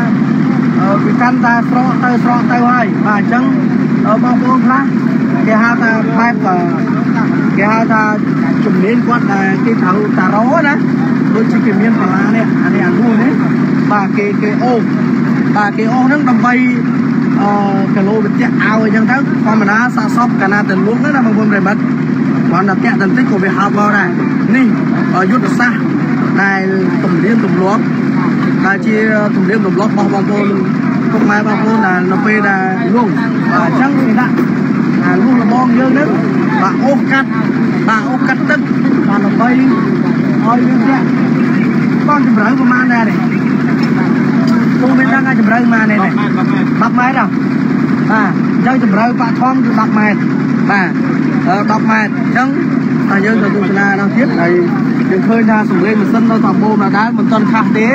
វាកាន់តែស្រកទៅស្រកទៅហើយបាទអញ្ចឹងបងប្អូនខ្លះគេហៅថាបែបគេហៅថាជំនាញគាត់ដែលគេត្រូវតារោណា ដូចជាគេមានសាលានេះអានេះអានោះនេះបាទគេគេអូសបាទគេអូសហ្នឹងដើម្បីអឺគីឡូវិទ្យាឲ្យអញ្ចឹងទៅធម្មតាសាកសពកាលណាទៅលក់ណាបងប្អូនប្រិមិត្តគាត់តែតាក់បន្តិចក៏វាហោបមកដែរនេះយុទ្ធសាស្ត្រដែលទំនៀមទម្លាប់ដែលជាទំនៀមទម្លាប់របស់បងប្អូនពុកម៉ែបងប្អូនដែលនៅពេលដែលលងអញ្ចឹងគេដាក់អាលុះលបងយើងហ្នឹងបាទអូសកាត់បាទអូសកាត់ទឹកបាទដើម្បី ឲ្យយើងប្រាក់បងជម្រៅប្រហែលដែរនេះលោកមានដឹងថាជម្រៅប៉ុន្មាននេះ10ម៉ែត្រហ៎បាទអញ្ចឹងជម្រៅបាក់ថងគឺ10ម៉ែត្របាទ10ម៉ែត្រអញ្ចឹងតែយើងទៅទស្សនាដល់ទៀតហើយយើងឃើញថាសម្លេងម៉ាស៊ីននៅតាមបូមដដែលមិនទាន់ខាស់ទេ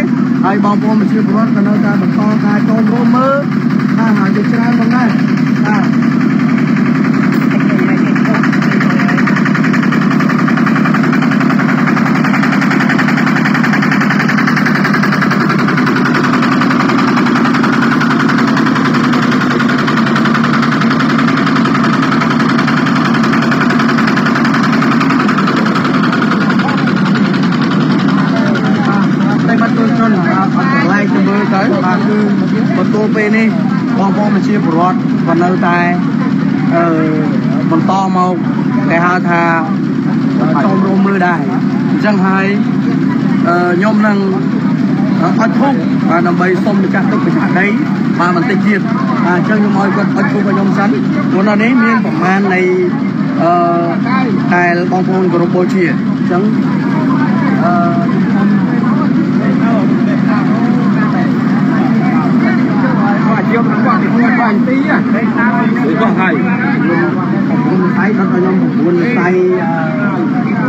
ហើយបងប្អូនប្រជាពលរដ្ឋក៏នៅតែបន្តការចូលរួមមើលបាទហើយយើងច្រើនផងដែរបាទតែបាត់ទូជនអត់កន្លែងទៅមើលទៅបាទគឺបន្ទូ ពេលនេះបងប្អូនប្រជាពលរដ្ឋក៏នៅតែអឺបន្តមកគេហៅថាចូលរួមមើលដែរអញ្ចឹងហើយអឺខ្ញុំនឹងអត់ធុកបាទដើម្បីសុំម្ចាស់ទឹកម្ចាស់ដីបាទបន្តិចទៀតបាទអញ្ចឹងខ្ញុំឲ្យគាត់អត់ធុកឲ្យខ្ញុំសិនព្រោះនៅនេះមានប្រមាណនៃអឺដែលបងប្អូនគោរពបូជាអញ្ចឹងអឺ ជាប់ របស់ទីគាត់បាញ់ទីហ៎របស់ហើយ9សៃដល់ខ្ញុំ9សៃ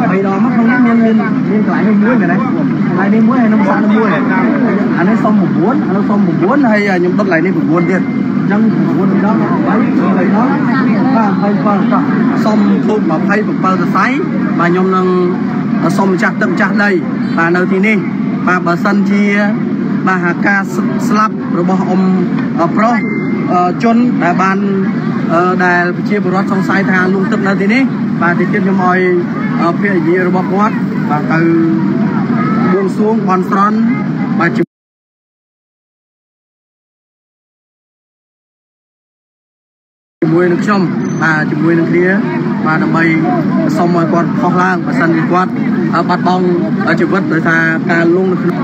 3ដងមកក្នុងនេះមានមានមានកន្លែងនេះមួយមែនទេកន្លែងនេះមួយហើយខ្ញុំសាក់មួយអានេះសុំ9អានោះសុំ9ហើយខ្ញុំដុតកន្លែងនេះ9ទៀតអញ្ចឹង9ដង8 3ដងបាទ27ក៏សុំធូប27សរសៃបាទខ្ញុំនឹងសុំម្ចាស់ទឹកម្ចាស់ដីបាទនៅទីនេះបាទបើសិនជាបាទការស្លាប់របស់អ៊ំប្រុស ជនដែលបានដែលប្រជាពលរដ្ឋសង្ស័យថាលងទឹកនៅទីនេះបាទទីទៀតខ្ញុំឲ្យភរិយារបស់គាត់បាទទៅបួងសួងបន់ស្រន់បាទជាមួយនឹងខ្ញុំបាទជាមួយនឹងគ្នាបាទដើម្បីសុំឲ្យគាត់ខុសឡើងបើសិនជាគាត់បាត់បង់ជីវិតដោយសារការលងនៅក្នុង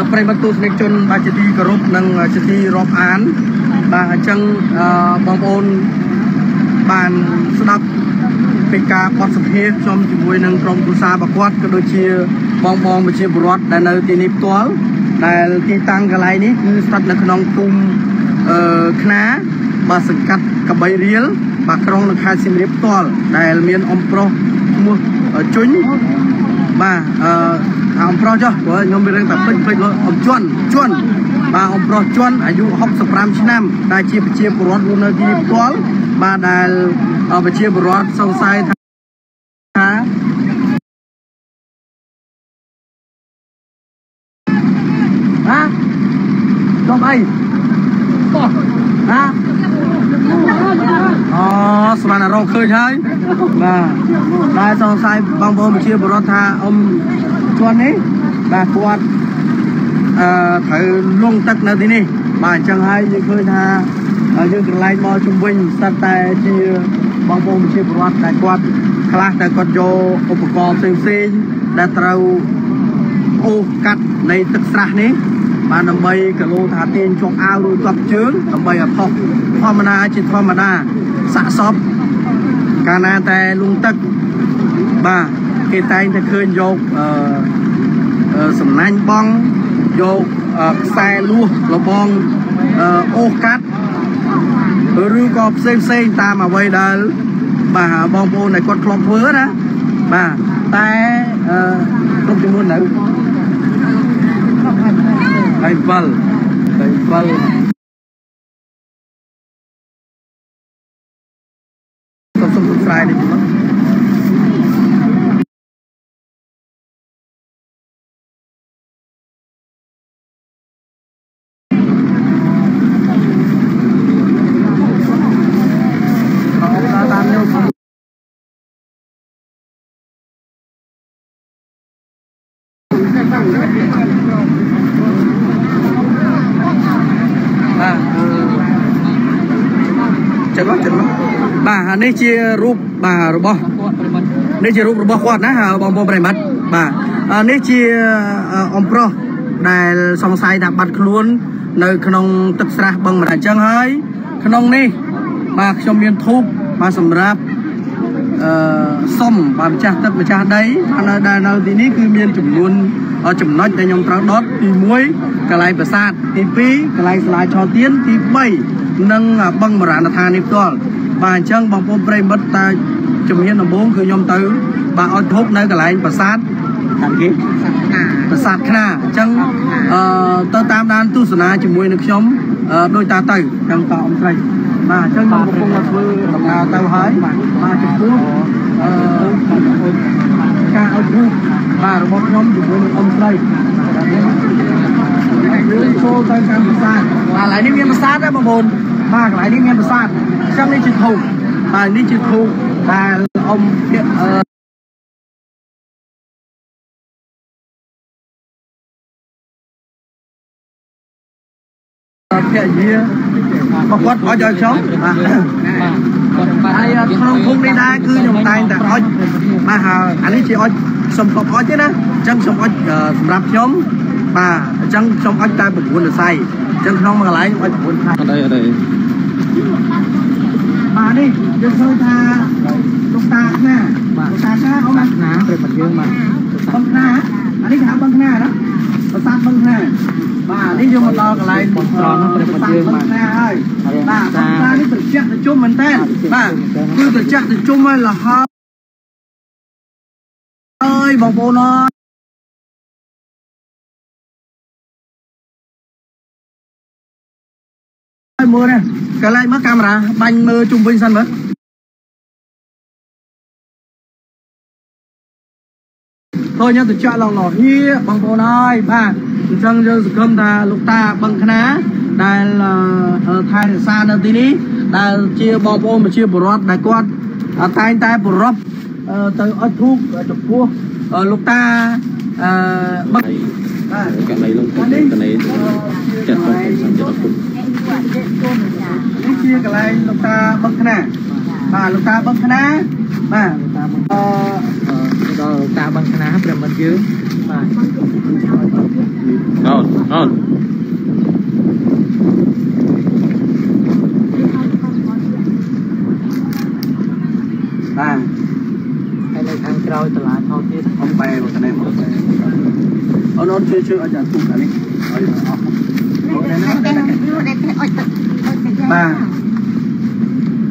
បាទប្រិយមិត្តទស្សនិកជនបាទជាទីគោរពនិងជាទីរាប់អានបាទអញ្ចឹងបងប្អូនបានស្ដាប់ពីការបទសម្ភាសន៍ខ្ញុំជាមួយនឹងក្រុមគ្រួសាររបស់គាត់ក៏ដូចជាបងបងប្រជាពលរដ្ឋដែលនៅទីនេះផ្ទាល់ដែលទីតាំងកន្លែងនេះគឺស្ថិតនៅក្នុងភូមិអឺខ្នាបាទសង្កាត់កបីរៀលបាទក្រុងនៅខេត្តសៀមរាបផ្ទាល់ដែលមានអំប្រុសឈ្មោះជុញបាទអឺ អំប្រុសចុះព្រោះខ្ញុំមានរឿងតែពេញពេញអំជន់ជន់បាទអំប្រុសជន់អាយុ65ឆ្នាំដែលជាប្រជាពលរដ្ឋរស់នៅទីនេះផ្ទាល់បាទដែលប្រជាពលរដ្ឋសង្ស័យថាហាចុំអីហាអូស្មានរកឃើញហើយបាទដែលសង្ស័យបងប្អូនប្រជាពលរដ្ឋថាអ៊ំ ជន់នេះបាទគាត់អឺត្រូវលងទឹកនៅទីនេះបាទអញ្ចឹងហើយយើងឃើញថាយើងកន្លែងមកជំវិញស្ទើរតែជាបងប្អូនប្រជាពលរដ្ឋដែលគាត់ខ្លះតែគាត់យកឧបករណ៍ផ្សេងផ្សេងៗដែលត្រូវអូសកាត់នៃទឹកស្រះនេះបានដើម្បីគីឡូថាទាញចុងអាវរួចគាត់ជើងដើម្បីឲ្យផុសធម្មតាជាធម្មតាសាក់សពកាលណាតែលងទឹកបាទគេតែងតែឃើញយកអឺ សំណាញ់បងយកខ្សែលួសលបងអូសកាត់ឬក៏ផ្សេងផ្សេងតាមអ្វីដែលបាទបងប្អូនដែលគាត់ធ្លាប់ធ្វើណាបាទតែអឺគ្រប់ចំនួននៅហើយ7ហើយ7សូមសូមស្រ័យនេះមក នេះជារូបបាទរបស់នេះជារូបរបស់គាត់ណាបងប្អូនប្រិមិត្តបាទអអានេះជាអឺអំប្រុសដែលសង្ស័យថាបាត់ខ្លួន នៅ ក្នុងទឹកស្រះបឹងម្ដងអញ្ចឹងហើយ ក្នុងនេះបាទខ្ញុំមានធូបបាទសម្រាប់អឺសុំបាទម្ចាស់ទឹកម្ចាស់ដីបាទនៅដែលនៅទីនេះគឺមានចំនួនចំណុចដែលខ្ញុំត្រូវដុតទី1កន្លែងប្រាសាទទី2កន្លែងសាលាឆោទៀនទី3និងបឹងមរណដ្ឋាននេះផ្ទាល់ បាទអញ្ចឹងបងប្អូនប្រិយមិត្តតើជំនាញដំបូងគឺខ្ញុំទៅ បាទអត់ធូបនៅកន្លែងប្រាសាទខាងគេប្រាសាទខ្នាអញ្ចឹងអឺទៅតាមដានទស្សនាជាមួយនឹងខ្ញុំអឺដោយតាទៅចឹងតអ៊ំស្រីបាទអញ្ចឹងខ្ញុំកំពុងតែធ្វើដំណើរទៅហើយបាទចំពោះអឺការអត់ធូបបាទរបស់ខ្ញុំជាមួយនឹងអ៊ំស្រីយើងចូលទៅកាន់ប្រាសាទបាទកន្លែងនេះមានប្រាសាទដែរបងប្អូន បាទកន្លែងនេះមានប្រាសាទអញ្ចឹងនេះជាធូបបាទនេះជាធូបដែលអ៊ំពាក់អឺភរិយារបស់គាត់អុចឲ្យខ្ញុំបាទហើយក្នុងភូមិនេះដែរគឺខ្ញុំតែងតែអុចបាទហើយអានេះជាអុចសុំកប់អុចទេណាអញ្ចឹងខ្ញុំអុចសម្រាប់ខ្ញុំ បាទអញ្ចឹងខ្ញុំអុចតែ9រស័យអញ្ចឹងក្នុងមួយកន្លែងអុច9ខែអត់អីអត់អីបាទនេះយើងឃើញថាលោកតាណាលោកតាណាអ៊ំណាណាប្រិមត្តយើងមកបឹងណាអានេះគេហៅបឹងណាណាប្រាសាទបឹងណាបាទនេះយើងមកដល់កន្លែងបងត្រង់ប្រាសាទបឹងណាហើយបាទបឹងណានេះត្រជាក់ត្រជុំមែនតើបាទគឺត្រជាក់ត្រជុំហើយលហើយអើយបងប្អូនអើយ ហើយមើលនេះកន្លែងមើលកាមេរ៉ាបាញ់មើលជុំវិញសិនមើល tôi nhớ từ chợ lòng lò hia bằng bộ nói ba chân giờ cơm ta lục ta bằng khná đây là ở thái để xa nơi tí ní đây chia bò bò mà chia bò rót đại quát ở tay tay bò rót từ ở thuốc ở chụp cua ở lục ta bằng កន្លែងលងកន្លែងចិត្តផងសំចិត្តអរគុណ នេះជាកន្លែងលោកតាបឹងខ្នាបាទលោកតាបឹងខ្នាបាទតាមអឺដល់តាបឹងខ្នាប្រិមត្តយើងបាទអូនអូនបាទហើយនៅខាងក្រោយតឡាថោទៀតអំបែមកណែមកបែអូនអូនជួយជួយឲ្យចាទូកអានេះឲ្យអស់អូនណា បាទ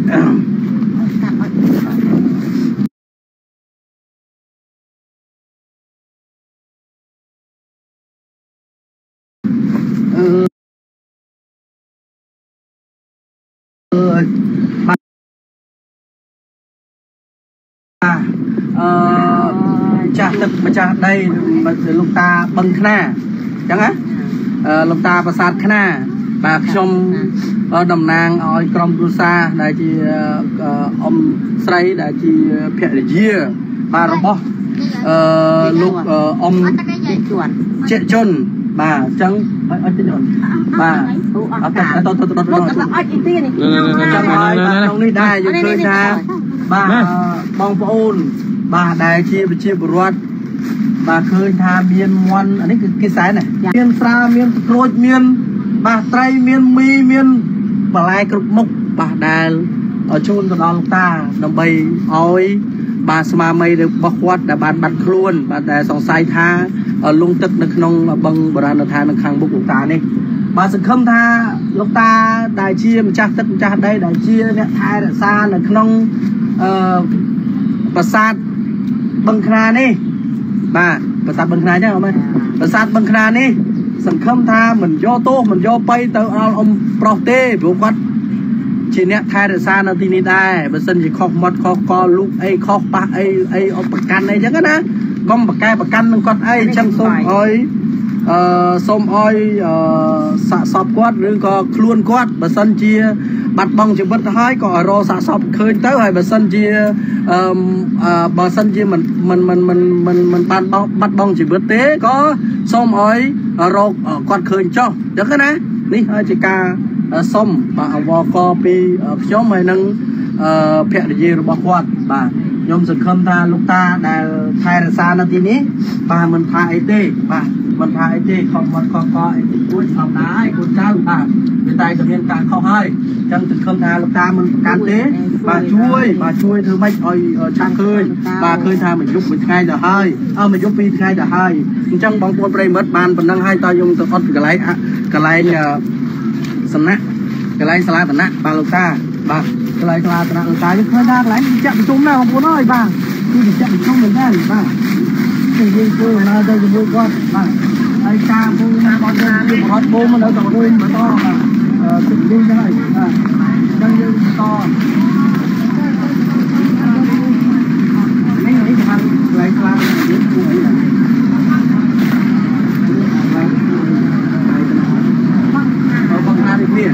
អឺអឺបាទអឺចាស់ទឹកម្ចាស់ដីលោកតាបឹងខ្នាអញ្ចឹងណាអឺ លោកតាប្រាសាទខ្នាបាទខ្ញុំតំណាងឲ្យក្រុមគ្រួសារដែលជាអ៊ំស្រីដែលជាភរិយាបាទរបស់អឺលោកអ៊ំជាជនបាទអញ្ចឹងឲ្យឲ្យតិចអូនបាទអត់ទៅទៅទៅទៅមកទៅអត់អីទៀតនេះចាំហើយបាទក្នុងនេះដែរយើងឃើញថាបាទបងប្អូនបាទដែលជាប្រជាពលរដ្ឋ បាទឃើញថាមានមន់អានេះគឺគេសែនណាមានស្រាមានក្រូចមានបាទត្រីមានមីមានបន្លែគ្រប់មុខបាទដែលជូនទៅដល់លោកតាដើម្បីឲ្យបាទស្មារតីរបស់គាត់ដែលបានបាត់ខ្លួន បាទដែលសង្ស័យថាលងទឹកនៅក្នុងបឹងបរាណដ្ឋាននៅខាងមុខលោកតានេះបាទសង្ឃឹមថាលោកតាដែលជាម្ចាស់ទឹកម្ចាស់ដីដែលជាអ្នកថែរក្សានៅក្នុងអឺប្រាសាទបឹងខ្នានេះ បាទប្រាសាទបឹងខ្នាចឹងអត់មែនប្រាសាទបឹងខ្នានេះសង្ឃឹមថាមិនយកទោសមិនយកបៃទៅដល់អ៊ំប្រុសទេព្រោះគាត់ជាអ្នកថែរក្សានៅទីនេះដែរបើសិនជាខុសមាត់ខុសកលលូកអីខុសប៉ះអីអីអត់ប្រកាន់អីចឹងណាកុំប្រកែប្រកាន់នឹងគាត់អីអញ្ចឹងសូមឲ្យអឺសូមឲ្យអឺសាកសពគាត់ឬក៏ខ្លួនគាត់បើសិនជា បាត់បង់ជីវិតទៅហើយក៏ឲ្យរកសាកសពឃើញទៅហើយបើសិនជា អឺបើសិនជាមិនមិនមិនមិនមិនមិនបានបង់បាត់បង់ជីវិតទេក៏សូមឲ្យរកគាត់ឃើញចុះអញ្ចឹងណានេះហើយជាការសុំបាទអវកពីខ្ញុំហើយនឹងអឺភរិយារបស់គាត់បាទអ ខ្ញុំសង្ឃឹមថាលោកតាដែលថែរក្សានៅទីនេះបាទមិនថាអីទេបាទមិនថាអីទេខំមកខកកអីគួរធម្មតាហើយកូនចៅបាទវាតែតែមានការខុសហើយអញ្ចឹងសង្ឃឹមថាលោកតាមិនប្រកាន់ទេបាទជួយបាទជួយធ្វើម៉េចឲ្យឆាំឃើញបាទឃើញថាមួយយប់មួយថ្ងៃទៅហើយអើមួយយប់ពីរថ្ងៃទៅហើយអញ្ចឹងបងប្អូនប្រិមិត្តបានប៉ុណ្ណឹងហើយតើខ្ញុំទៅអត់កន្លែងកន្លែងសំណាក់កន្លែងសាលាតំណាក់បាទលោកតាបាទ កន្លែងសាលាតំណាក់លោកតាយើងឃើញថាកន្លែងចាក់ប្រជុំណាបងប្អូនអើយបាទគឺចាក់ប្រជុំមែនទេបាទយើងយើងធ្វើដំណើរទៅជាមួយគាត់បាទហើយការពូណាគាត់យើងគឺបរត់បូមនៅទៅរួយបន្តបាទអឺទឹកនេះហ្នឹងហើយបាទអញ្ចឹងយើងបន្តនេះនេះខាងកន្លែងសាលាតំណាក់យើងធ្វើអីណាបងណានេះនេះ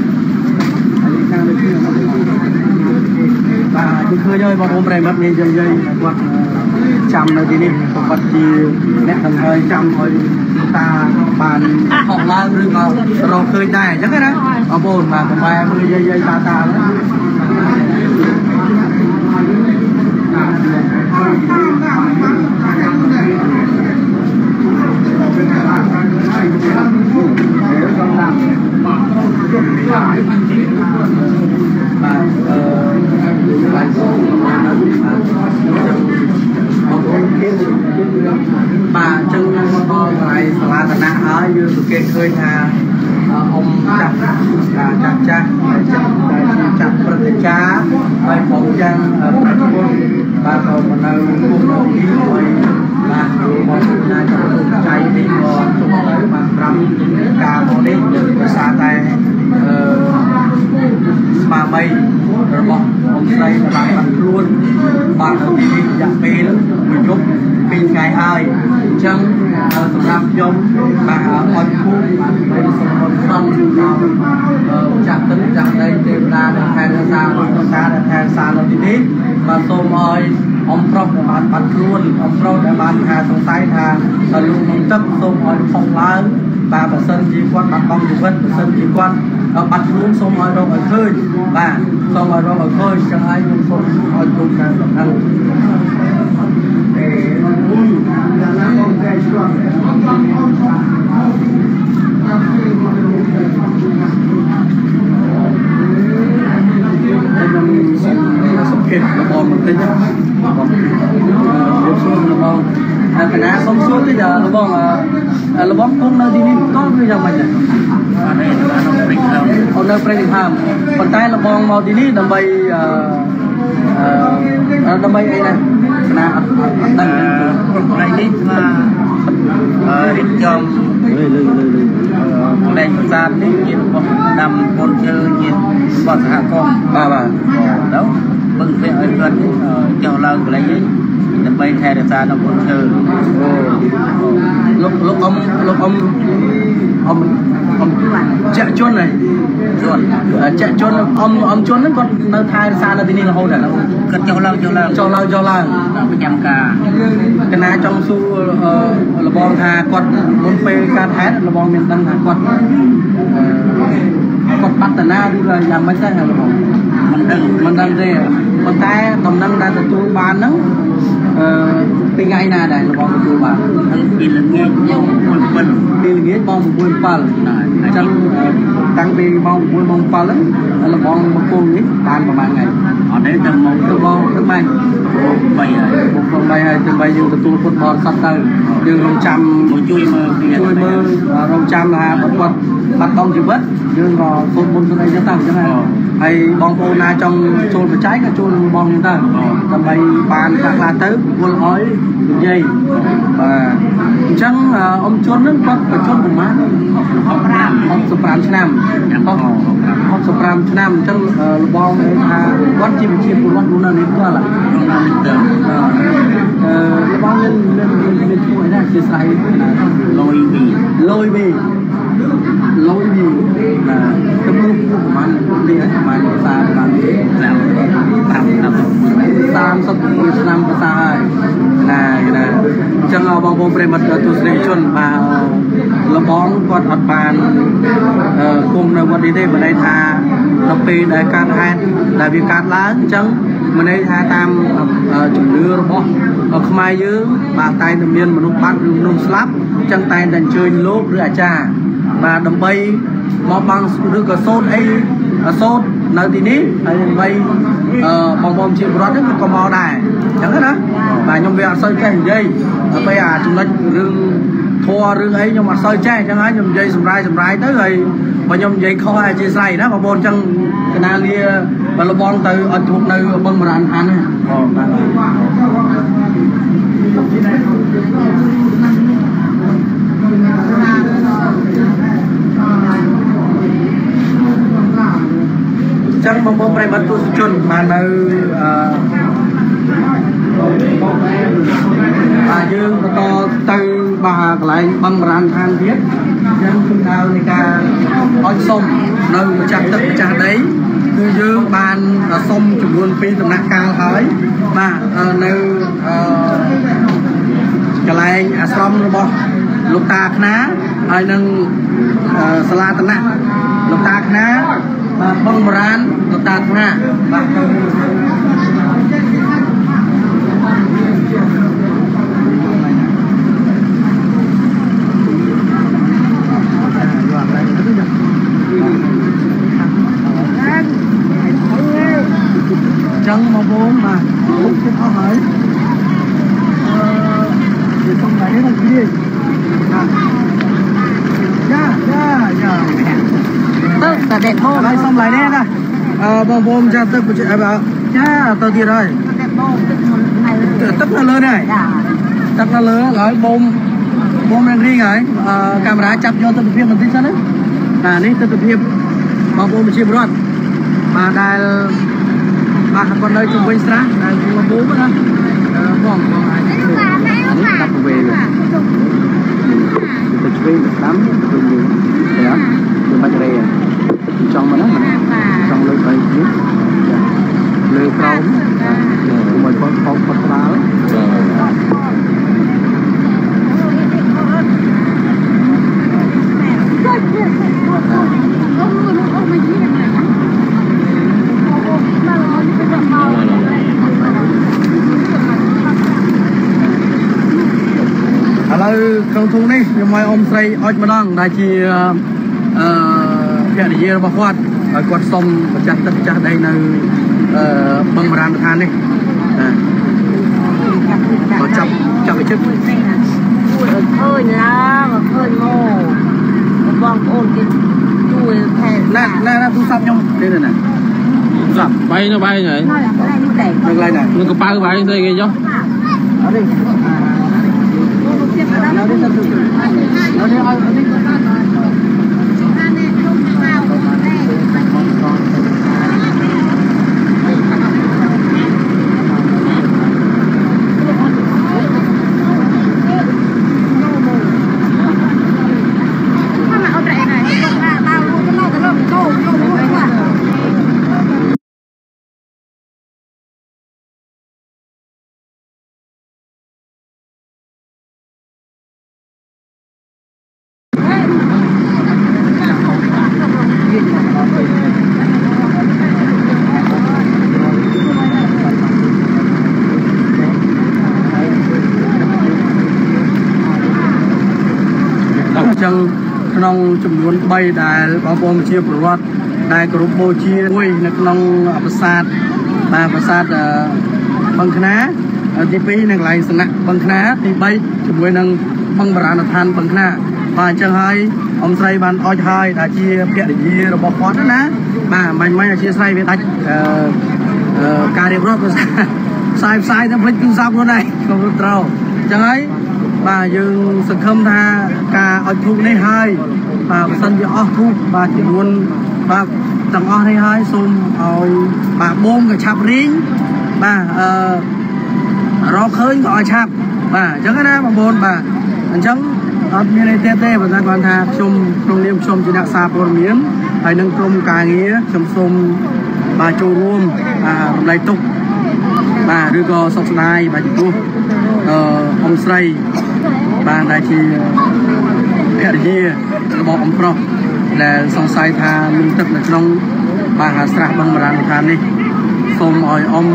ហើយខាងនេះនេះ បាទយើងឃើញហើយបងប្អូនប្រិមិត្តនេះយើងយាយគាត់ចាំនៅទីនេះគាត់ជាអ្នកដង្ហើយចាំឲ្យតាបានហកឡើងឬក៏រកឃើញដែរអញ្ចឹងណាបងប្អូនបាទកំបែមើលយាយយាយតាតាបាទអឺ បាទសូមបាទអញ្ចឹងមកដល់កន្លែងសាលាតំណាក់ហើយយើងសង្កេតឃើញថាអ៊ំចាស់ចាស់ចាស់ចាស់ចាស់ព្រឹត្តិការណ៍ហើយបងយ៉ាងប្រតិបត្តិបាទក៏មកនៅគុំនោះនេះហើយបាទមកណាចង់ទុកចៃនេះក៏ទុកទៅបានប្រាប់ការមកនេះដោយសារតែអឺ ស្មារតីរបស់អ៊ំស្រីដែលបានបាត់ខ្លួនបាននៅទីនេះរយៈពេលមួយយប់ពីរថ្ងៃហើយអញ្ចឹងសម្រាប់ខ្ញុំបាទអត់គូបាទបីសូមអរគុណដល់ចាស់ទឹកចាស់ដីទេវតាដែលថែរក្សាលោកតាដែលថែរក្សានៅទីនេះបាទសូមឲ្យអ៊ំប្រុសដែលបានបាត់ខ្លួនអ៊ំប្រុសដែលបានថាសង្ស័យថាលោកនឹងទឹកសូមឲ្យផុសឡើង បាទបើសិនជាគាត់បាត់បង់ជីវិតបើសិនជាគាត់បាត់ខ្លួនសូមឲ្យរកឲ្យឃើញបាទសូមឲ្យរកឲ្យឃើញចឹងហើយខ្ញុំសូមឲ្យគ្រប់ការដំណឹងខ្ញុំសុខេតរបស់បន្តិចណាបងខ្ញុំសួររបស់អា កណាសុំសួរតិចរបស់របស់គង់នៅទីនេះក៏គឺយ៉ាងម៉េចដែរបាទនៅព្រៃហើមអូនៅព្រៃហើមប៉ុន្តែលបងមកទីនេះដើម្បីអឺអឺដើម្បីអីណាកណាអត់អត់ដឹងព្រៃនេះថាអឺរៀបចំលើលើលើលើកន្លែងប្រាសាទនេះជារបស់ដាំពនជើជារបស់សហគមន៍បាទបាទទៅពឹងពេលឲ្យគាត់ចុះឡើងកន្លែងនេះ ដើម្បីថែរក្សានៅពនជើអូលោកលោកអ៊ំលោកអ៊ំអ៊ំអ៊ំចាក់ជន់ហើយជន់ចាក់ជន់អ៊ំអ៊ំជន់ហ្នឹងគាត់នៅថែរក្សានៅទីនេះរហូតដែរគាត់ចុះឡើងចុះឡើងចុះឡើងចុះឡើងប្រចាំការកណាចង់សួរលបងថាគាត់មុនពេលការថែលបងមានដឹងថាគាត់ គាត់បាត់តាណាឬក៏យ៉ាងម៉េចដែរលបងមិនដឹងមិនដឹងទេប៉ុន្តែដំណឹងដែលទទួលបានហ្នឹងអឺ ពីថ្ងៃណាដែររបស់ទទួលបានពីល្ងាចម៉ោង7ពីល្ងាចម៉ោង6 7អញ្ចឹងតាំងពីម៉ោង6ម៉ោង7ហ្នឹងរបស់មកគង់នេះបានប្រហែលថ្ងៃអត់ទេទៅម៉ោងទៅម៉ោងទៅបាញ់3ហើយបង3ហើយទៅ3យើងទទួលពុតបរិស័ទទៅយើងរងចាំជួយមើលជួយមើលរងចាំថាគាត់បាត់បង់ជីវិតយើងក៏សូមបុណ្យសូមអីចឹងទៅអញ្ចឹង ហើយបងប្អូនណាចង់ចូលបច្ច័យក៏ចូលបងយើងទៅដើម្បីបានខ្លះខ្លះទៅវល់ឲ្យនិយាយបាទអញ្ចឹងអ៊ំជុនហ្នឹងគាត់ប្រជុំប្រមាណ65ឆ្នាំ65ឆ្នាំអញ្ចឹងលបងថាគាត់ជាវិជាពលរដ្ឋនៅនេះផ្ទាល់នៅនេះទៅអឺលបងមានមានមានឈ្មោះអីណាជាស្រ័យលយវីលយវី 30 30ឆ្នាំភាសាហើយណាណាអញ្ចឹងបងប្អូនប្រិមត្តទស្សនិកជនបាទលបងគាត់អត់បានគុំនៅវត្តនេះទេបើន័យថាដល់ពេលដែលកើតហេតុដែលវាកើតឡើងអញ្ចឹងមានន័យថាតាមអឺជំនឿរបស់ខ្មែរយើងបាទតែងតែមានមនុស្សបាត់ឬមនុស្សស្លាប់អញ្ចឹងតែងតែអញ្ជើញលោកឬអាចារ្យបាទដើម្បីមកបាំងឬក៏សូត្រអីសូត្រនៅទីនេះហើយដើម្បីអឺ បងប្អូនជាពលរដ្ឋហ្នឹងក៏មកដែរអញ្ចឹងណាបាទខ្ញុំវាអត់សូវចេះនិយាយដើម្បីអាចំណុចរឿងធัวរឿងអីខ្ញុំអត់សូវចេះអញ្ចឹងហើយខ្ញុំនិយាយសម្រាយសម្រាយទៅហើយបើខ្ញុំនិយាយខុសឲ្យអធិស្ឋានណាបងប្អូនអញ្ចឹងកណាលាបលបងទៅអត់ជួបនៅបឹងបរានឋានណាអូបាទ ចឹងបងប្អូនប្រិយមិត្តទស្សនិកជនបាននៅអឺបាទយើងបន្តទៅបាទកន្លែងបឹងបរានឋានទៀតយើងគឺដើរនៃការអុជសុំនៅម្ចាស់ទឹកម្ចាស់ដីគឺយើងបានសុំចំនួន2ដំណាក់កាលហើយបាទនៅអឺកន្លែងអាស្រមរបស់លោកតាខ្នាហើយនឹងសាលាតនៈលោកតាខ្នា បាទបងបរានលោកតាខ្នាបាទទៅចឹងបងប្អូនបាទលោកជិតអស់ហើយអឺនិយាយសុំថ្ងៃនេះនឹងគ្នាយ៉ាយ៉ាយ៉ា ទៅតែដេកបោហើយសុំឡាយនេះណាអឺបងប្អូនចាំទឹកចាទៅទៀតហើយដេកបោទឹកមុនថ្ងៃទឹកនៅលើនេះចាទឹកនៅលើហើយបូមបូមនឹងរីងហើយអឺកាមេរ៉ាចាប់យកទស្សនវិជ្ជាបន្តិចសិនណាបាទនេះទស្សនវិជ្ជាបងប្អូនប្រជាពលរដ្ឋបាទដែលបាទគាត់នៅជុំវិញស្រះដែលជួបបូមណាអឺបងបងអាចនេះដាក់ទៅ វិញទៅឆ្វេងទៅស្ដាំទៅវិញទេអត់ទៅបាច់រេចង់មកណាចង់លើកបីនេះលើក្រោមគុំឲ្យគាត់ខំគាត់ស្ដាល់ឥឡូវក្នុងធុងនេះខ្ញុំឲ្យអ៊ំស្រីអុចម្ដងដែលជាអឺភរិយារបស់គាត់ហើយគាត់សុំម្ចាស់ទឹកម្ចាស់ដីនៅអឺបឹងបរានឋាននេះណាគាត់ចាប់ចាប់វិជិតជួយឲ្យឃើញឡើងឲ្យឃើញមកបងប្អូនគេជួយថែណាណាណាទូរស័ព្ទខ្ញុំនេះណាស្រាប់បាយនៅបាយហ្នឹងនៅកន្លែងនេះដែរនៅកន្លែងណានឹងកប៉ៅបាយស្អីគេចុះអត់ទេ នៅនេះទៅទៅនៅនេះឲ្យនេះអញ្ចឹង ក្នុងចំនួន3ដែលបងប្អូនជាប្រវត្តិដែលគោរពបូជាមួយនៅក្នុងប្រាសាទបាទប្រាសាទអឺបឹងខ្នាទី2នៅកន្លែងសំណាក់បឹងខ្នាទី3ជាមួយនឹងបឹងបរាណដ្ឋានបឹងខ្នាបាទអញ្ចឹងហើយអ៊ំស្រីបានអុចហើយដែលជាភរិយារបស់គាត់ណាបាទមិនមិនអធិស្ឋានវាដាច់អឺអឺការរៀបរាប់ភាសាផ្សាយផ្សាយទៅភ្លេចទូរស័ព្ទខ្លួនឯងកុំត្រូវអញ្ចឹងហើយ បាទយើងសង្ឃឹមថាការអុជធូបនេះហើយបាទបើសិនជាអស់ធូបបាទចំនួនបាទទាំងអស់នេះហើយសូមឲ្យបាទបូមក៏ឆាប់រីងបាទអឺរកឃើញក៏ឲ្យឆាប់បាទអញ្ចឹងណាបងប្អូនបាទអញ្ចឹងអត់មានអីទេទេបើតែគាត់ថាខ្ញុំក្នុងនាមខ្ញុំជាអ្នកសារព័ត៌មានហើយនឹងក្រុមការងារខ្ញុំសូមបាទចូលរួមបាទរំលែកទុក្ខបាទឬក៏សោកស្ដាយបាទចំពោះអឺអ៊ំស្រី បានដែលជាភរិយារបស់អ៊ំប្រុសដែលសង្ស័យថាមានទឹកនៅក្នុងបាទអាស្រះបឹងបរាណដ្ឋាននេះសូមឲ្យអ៊ំ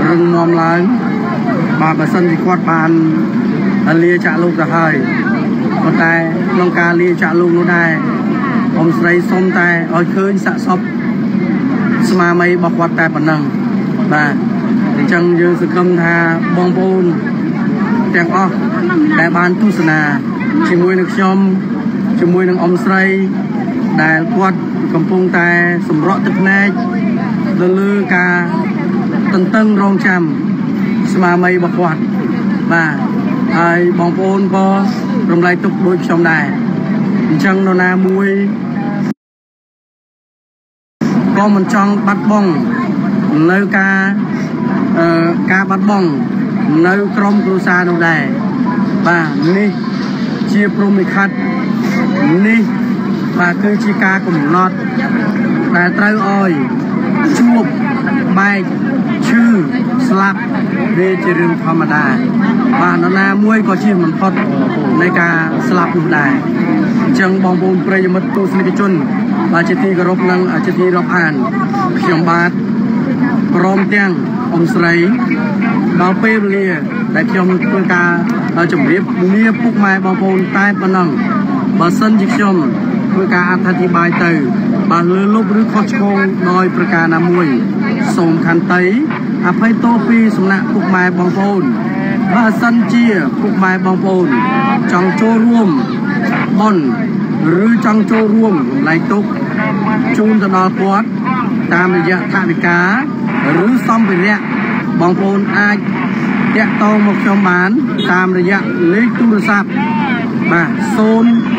អរឹងមាំឡើងបាទបើសិនជាគាត់បានលាចាក់លោកទៅហើយប៉ុន្តែក្នុងការលាចាក់លោកនោះដែរអ៊ំស្រីសុំតែឲ្យឃើញសាក់សពស្មាមីរបស់គាត់តែប៉ុណ្ណឹងបាទអញ្ចឹងយើងសង្ឃឹមថាបងប្អូនទាំងអស់ ដែលបានទស្សនាជាមួយនឹងខ្ញុំជាមួយនឹងអ៊ំស្រីដែលគាត់កំពុងតែសម្រក់ទឹកភ្នែកទៅលើការតន្ទឹងរង់ចាំស្មាមីរបស់គាត់បាទហើយបងប្អូនក៏រំលែកទុកដូចខ្ញុំដែរអញ្ចឹងនរណាមួយក៏មិនចង់បាត់បង់នៅការអឺការបាត់បង់នៅក្រុមគ្រួសារនោះដែរ បាទនេះជាព្រំលិខិតនេះបាទគឺជាការកំណត់ដែលត្រូវឲ្យជួបបែកឈឺស្លាប់វាជារឿងធម្មតាបាទនរណាមួយក៏ជាមិនផុតនៃការស្លាប់នោះដែរអញ្ចឹងបងប្អូនប្រិយមិត្តទស្សនិកជន បាទជាទីគោរពនិងជាទីរាប់អានខ្ញុំបាទព្រមទាំងអ៊ំស្រីដល់ពេលវេលាដែលខ្ញុំធ្វើការ ជម្រាបលាពុកម៉ែបងប្អូនតែប៉ុណ្ណឹងបើសិនជាខ្ញុំធ្វើការអធិប្បាយទៅបានលើលុបឬខុសឆ្គងដោយប្រការណាមួយ សូមខន្តីអភ័យទោសពីសំណាក់ពុកម៉ែបងប្អូនបើសិនជាពុកម៉ែបងប្អូន ចង់ចូលរួមបន់ឬចង់ចូលរួមរំលែកទុកជូនទៅដល់គាត់តាមរយៈថវិកាឬសម្ភារៈបងប្អូនអាចតាក់ទងមកខ្ញុំបាន តាមរយៈលេខទូរស័ព្ទបាទ088 8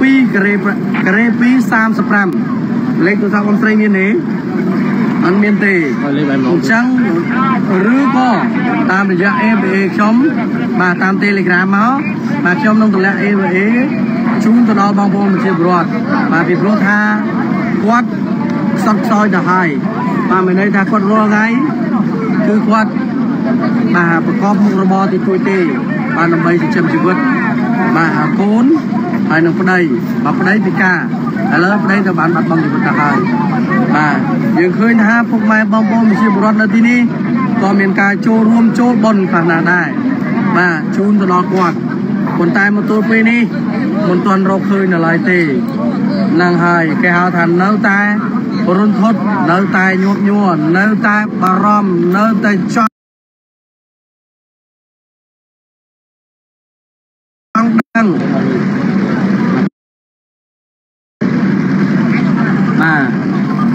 2ការ៉េការ៉េ2 35លេខទូរស័ព្ទអ៊ំស្រីមានទេអត់មានទេឲ្យលេខបែបអមកញ្ចឹងឬក៏តាមរយៈ AVA ខ្ញុំបាទតាម Telegram មកបាទខ្ញុំនឹងតម្លាក់ AVA ជូនទៅដល់បងប្អូនប្រជាពលរដ្ឋបាទពីព្រោះថាគាត់ខ្សត់ខ្សោយទៅហើយបាទមានន័យថាគាត់រាល់ថ្ងៃគឺគាត់ បាទប្រកបមុខរបរទីទួយទេ បាទដើម្បីចិញ្ចឹមជីវិតបាទអាកូនហើយនឹងប្តីបាទប្តីពិការឥឡូវប្តីទៅបានបាត់បង់ជីវិតទៅហើយបាទយើងឃើញថាពុកម៉ែបងប្អូនប្រជាពលរដ្ឋនៅទីនេះក៏មានការចូលរួមចូលបន់ខ្លះណាស់ដែរបាទជូនទៅដល់គាត់ប៉ុន្តែមកទល់ពេលនេះមិនទាន់រកឃើញនៅឡើយទេនឹងហើយគេហៅថានៅតែរុនធត់នៅតែញាប់ញ័រនៅតែបារម្ភនៅតែចង់ ចង់ដឹងបាទ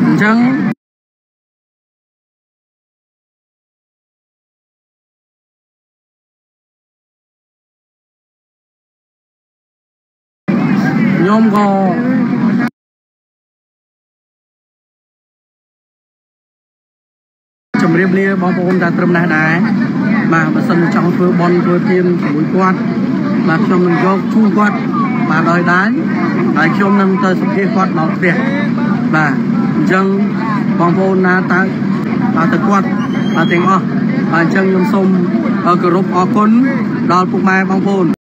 អញ្ចឹងខ្ញុំក៏ជម្រាបលាបងប្អូនតែត្រឹមនេះដែរបាទបើសិនចង់ធ្វើបន់ធ្វើទានជាមួយគាត់ បាទខ្ញុំនឹងយកជូនគាត់បាទដោយដែរហើយខ្ញុំនឹងទៅសុភាគាត់ដល់ផ្ទះបាទអញ្ចឹងបងប្អូនណាតើបាទទៅគាត់បាទទាំងអស់បាទអញ្ចឹងខ្ញុំសូមគោរពអរគុណដល់ពុកម៉ែបងប្អូន